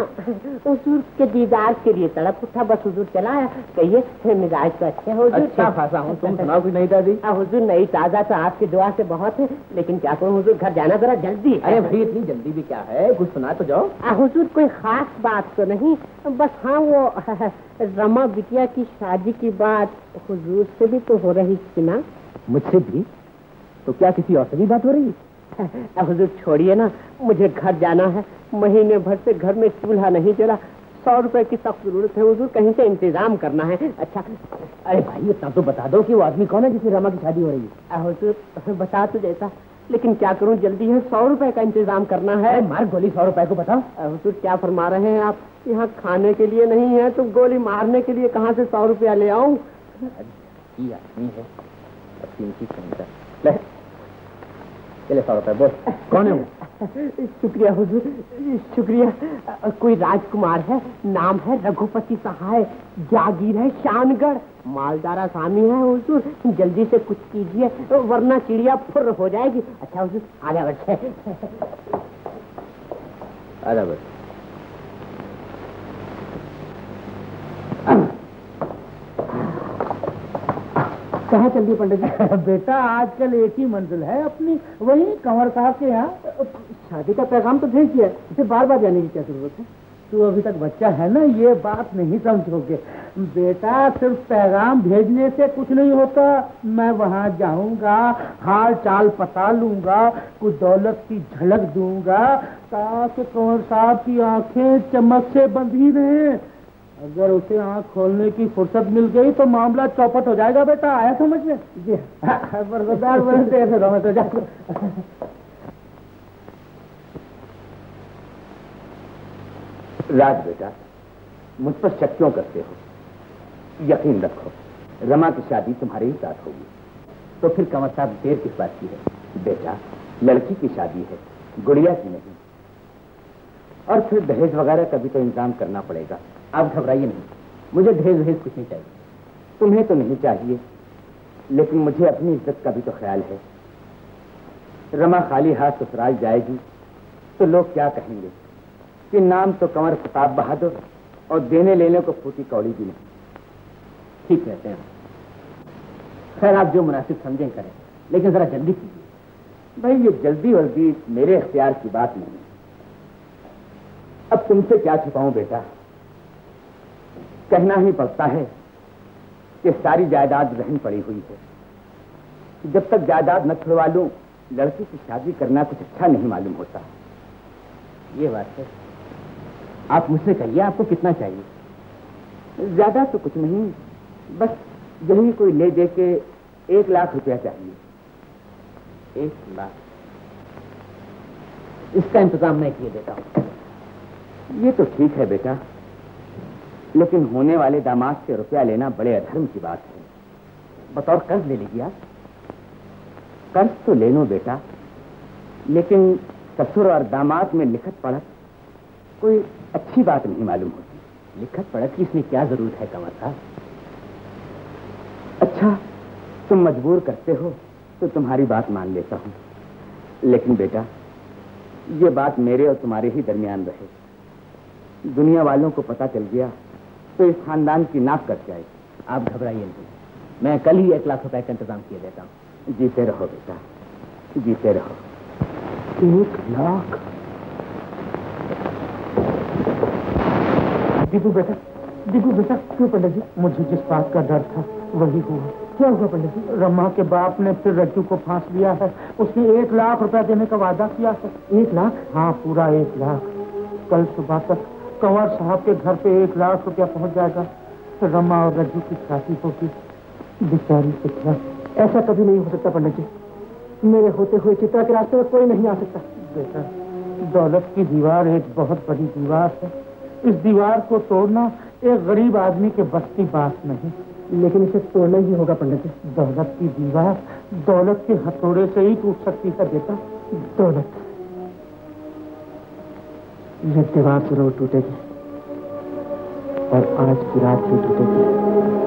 हजूर के दीदार के लिए तड़प उठा बस हुजूर चलाया कहिए मिजाज तो अच्छे हैं हुजूर? अच्छा खासा हूँ तुम सुनाओ कुछ नहीं दादी हुजूर नहीं ताज़ा तो आपकी दुआ से बहुत है लेकिन क्या करूँ हुजूर घर जाना जरा जल्दी अरे भाई इतनी जल्दी भी क्या है? कुछ सुना तो जाओ। हजूर कोई खास बात तो नहीं बस हाँ वो रमा बिटिया की शादी की बात हजूर से भी तो हो रही थी ना। मुझसे भी? तो क्या किसी और से भी बात हो रही? अब हुजूर छोड़िए ना मुझे घर जाना है। महीने भर से घर में चूल्हा नहीं जला। सौ रुपए की सख्त ज़रूरत है हुजूर कहीं से इंतज़ाम करना है। अच्छा अरे भाई इतना तो बता दो कि वो आदमी कौन है जिससे रमा की शादी हो रही है? हुजूर बता तो देता लेकिन क्या करूँ जल्दी है सौ रुपए का इंतज़ाम करना है। मार गोली सौ रुपए को बताओ। हुजूर क्या फरमा रहे हैं आप? यहाँ खाने के लिए नहीं है तो गोली मारने के लिए कहाँ से सौ रुपया ले आऊँ? आदमी है की चले सौ रुपए बोल। कौन है वो? शुक्रिया हुजूर शुक्रिया। कोई राजकुमार है नाम है रघुपति सहाय जागीर है शानगढ़। मालदारा सामी है हुजूर जल्दी से कुछ कीजिए वरना चिड़िया फुर हो जाएगी। अच्छा हुजूर आधा बच्चे आधा बस कहाँ चल दिए पंडित जी? बेटा आजकल एक ही मंजिल है अपनी वही कंवर साहब के यहाँ। शादी का पैगाम तो भेज दिया इसे बार बार जाने की क्या ज़रूरत है? तू अभी तक बच्चा है ना ये बात नहीं समझोगे बेटा सिर्फ़ पैगाम भेजने से कुछ नहीं होता। मैं वहाँ जाऊँगा हाल चाल पता लूँगा कुछ दौलत की झलक दूँगा ताकि कंवर साहब की आँखें चमक से बंधी रहे। अगर उसे आँख खोलने की फुर्सत मिल गई तो मामला चौपट हो जाएगा बेटा आया समझ में? जी बरकदार बनते ऐसे रहो तो राज बेटा मुझ पर शक क्यों करते हो। यकीन रखो रमा की शादी तुम्हारे ही साथ होगी। तो फिर कंवर साहब देर किस बात की है? बेटा लड़की की शादी है गुड़िया की नहीं। और फिर दहेज वगैरह का भी तो इंतज़ाम करना पड़ेगा। आप घबराइए नहीं। मुझे दहेज वहेज कुछ नहीं चाहिए। तुम्हें तो नहीं चाहिए, लेकिन मुझे अपनी इज़्ज़त का भी तो ख्याल है। रमा खाली हाथ ससुराल जाएगी तो लोग क्या कहेंगे कि नाम तो कंवर प्रताप बहादुर और देने लेने को फूटी कौड़ी भी नहीं। ठीक कहते हैं। खैर, आप जो मुनासिब समझें करें, लेकिन जरा जल्दी कीजिए। भाई, ये जल्दी वल्दी मेरे अख्तियार की बात नहीं अब तुमसे क्या छुपाऊं बेटा? कहना ही पड़ता है कि सारी जायदाद रहन पड़ी हुई है। जब तक जायदाद न छुड़वा लूँ, लड़की की शादी करना कुछ अच्छा नहीं मालूम होता। ये बात है। आप मुझसे कहिए, आपको कितना चाहिए? ज़्यादा तो कुछ नहीं, बस यही कोई ले दे के एक लाख रुपया चाहिए। एक लाख। इसका इंतज़ाम मैं किए देता हूँ ये तो ठीक है, बेटा। लेकिन होने वाले दामाद से रुपया लेना बड़े अधर्म की बात है। बतौर कर्ज ले लीजिए आप। कर्ज तो ले लो बेटा, लेकिन ससुर और दामाद में लिखत पढ़त कोई अच्छी बात नहीं मालूम होती। लिखत पढ़त की इसमें क्या ज़रूरत है, कंवर साहब? अच्छा तुम मजबूर करते हो तो तुम्हारी बात मान लेता हूँ। लेकिन बेटा, ये बात मेरे और तुम्हारे ही दरमियान रहे। दुनिया वालों को पता चल गया तो इस खानदान की नाक कट जाएगी आप घबराइए नहीं। मैं कल ही एक लाख रुपए का इंतज़ाम किए देता हूँ। जीते रहो बेटा। जीते रहो। एक लाख? दीपू बेटा दीपू बेटा, क्यों पंडित जी? मुझे जिस बात का डर था, वही हुआ। क्या हुआ पंडित जी? रमा के बाप ने फिर रज्जू को फांस लिया है। उसने एक लाख रुपया देने का वादा किया है। एक लाख? हाँ पूरा एक लाख। कल सुबह तक कंवर साहब के घर पे एक लाख रुपया पहुँच जाएगा। तो रमा और रज्जू की शादी होगी। बेचारी चित्रा ऐसा कभी नहीं हो सकता पंडित जी। मेरे होते हुए चित्रा के रास्ते में कोई नहीं आ सकता। बेटा, दौलत की दीवार एक बहुत बड़ी दीवार है। इस दीवार को तोड़ना एक गरीब आदमी के बस की बात नहीं। लेकिन इसे तोड़ना ही होगा पंडित जी। दौलत की दीवार दौलत के हथौड़े से ही टूट सकती है बेटा। दौलत। ये दीवार ज़रूर टूटेगी और आज की रात भी टूटेगी।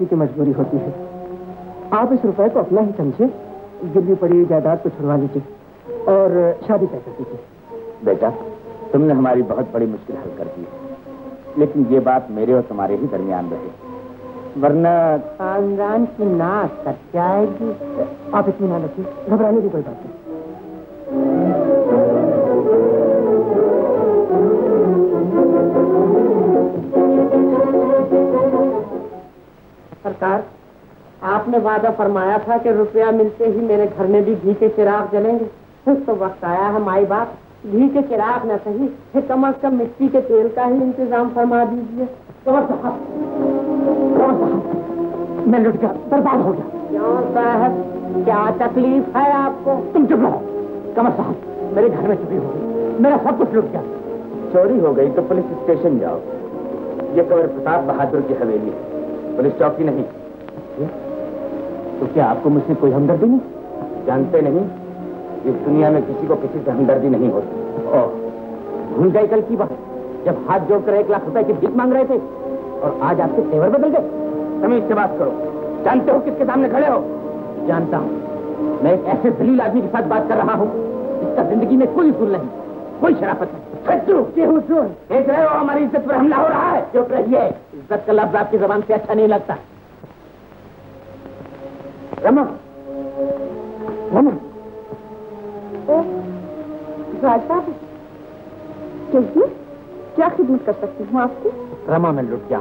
किसी की मजबूरी होती है। आप इस रुपए को अपना ही समझे गिरवी पड़ी जायदाद को छुड़वा लीजिए और शादी तय कर दीजिए। बेटा तुमने हमारी बहुत बड़ी मुश्किल हल कर दी लेकिन ये बात मेरे और तुम्हारे ही दरमियान रहे। वरना खानदान की नाक कट जाएगी आप इतनी ना रखिए घबराने की कोई बात नहीं। नमस्कार। आपने वादा फरमाया था कि रुपया मिलते ही मेरे घर में भी घी के चिराग जलेंगे। तो वक्त आया है माई बाप घी के चिराग न सही, फिर कम अज कम मिट्टी के तेल का ही इंतज़ाम फरमा दीजिए। मैं लुट गया, बर्बाद हो गया। क्यों साहब क्या तकलीफ़ है आपको? तुम चुप रहो। कमर साहब, मेरे घर में चोरी हो मेरा सब कुछ लुट गया। चोरी हो गई तो पुलिस स्टेशन जाओ। ये कमर प्रताप बहादुर की हवेली है। पुलिस चौकी नहीं। तो क्या आपको मुझसे कोई हमदर्दी नहीं? जानते नहीं इस दुनिया में किसी को किसी से हमदर्दी नहीं होती। और भूल गए कल की बात जब हाथ जोड़कर एक लाख रुपए की भीख मांग रहे थे और आज आपके तेवर बदल गए। तमीज से बात करो। जानते हो किसके सामने खड़े हो? जानता हूँ। मैं एक ऐसे दलील आदमी के साथ बात कर रहा हूँ जिसका ज़िंदगी में कोई उसूल नहीं कोई शराफत नहीं। रहे हो हमारी इज़्ज़त पर हमला हो रहा है। चुप रहिए इज़्ज़त का लफ्ज आपकी जबान से अच्छा नहीं लगता। रमा रमा कहिए क्या खिदमत कर सकती हूँ आपकी? रमा में लुट गया।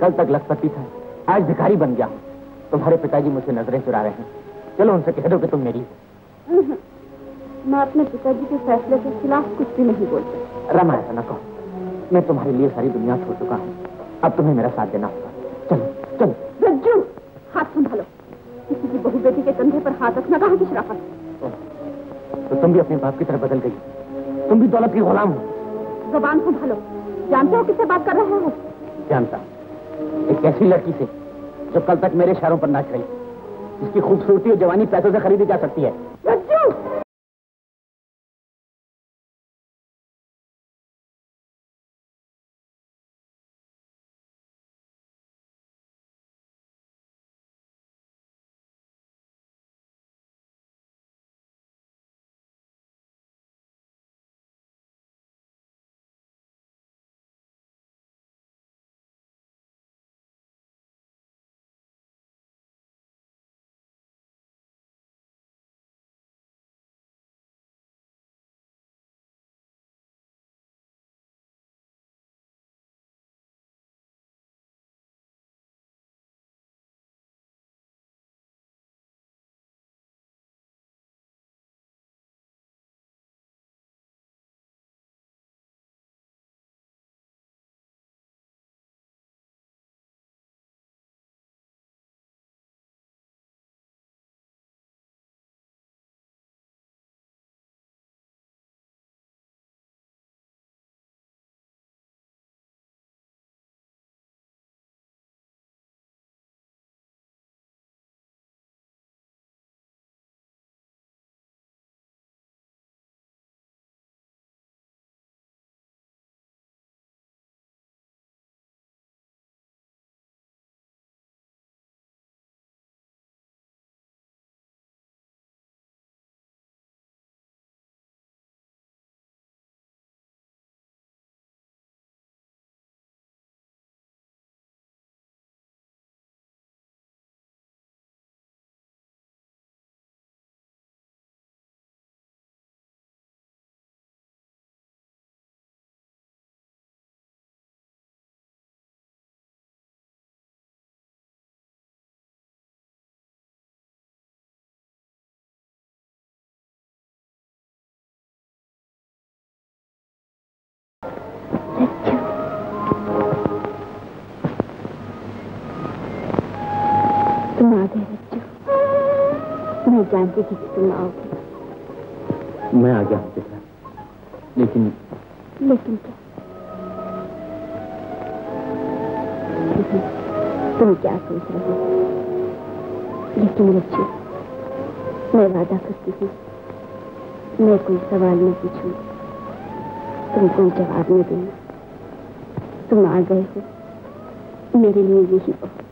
कल तक लखपति था आज भिखारी बन गया। तुम्हारे पिताजी मुझसे नज़रें चुरा रहे हैं। चलो उनसे कह दो कि तुम मेरी। मैं अपने पिताजी के फैसले के खिलाफ कुछ भी नहीं बोलती। रमा ऐसा न कहो। मैं तुम्हारे लिए सारी दुनिया छोड़ चुका हूँ। अब तुम्हें मेरा साथ देना होगा। चलो चलो। रज्जू! हाथ संभालो। किसी की बहू बेटी के कंधे पर हाथ रखना कहा की शराफत? तो तुम भी अपने बाप की तरफ़ बदल गई। तुम भी दौलत की गुलाम हो। जबान संभालो। जानते हो किससे बात कर रहे हो? जानता एक ऐसी लड़की से, जो कल तक मेरे शहरों पर नाच रही। जिसकी खूबसूरती और जवानी पैसों से खरीदी जा सकती है। मैं जानती थी कि तुम आओगे। मैं आ गया चित्रा लेकिन लेकिन क्या तुम क्या सोच रहे हो? लेकिन बच्चे, मैं वादा करती हूँ, मैं कोई सवाल नहीं पूछूँगी। तुम कोई जवाब नहीं देना तुम आ गए हो। मेरे लिए यही बहुत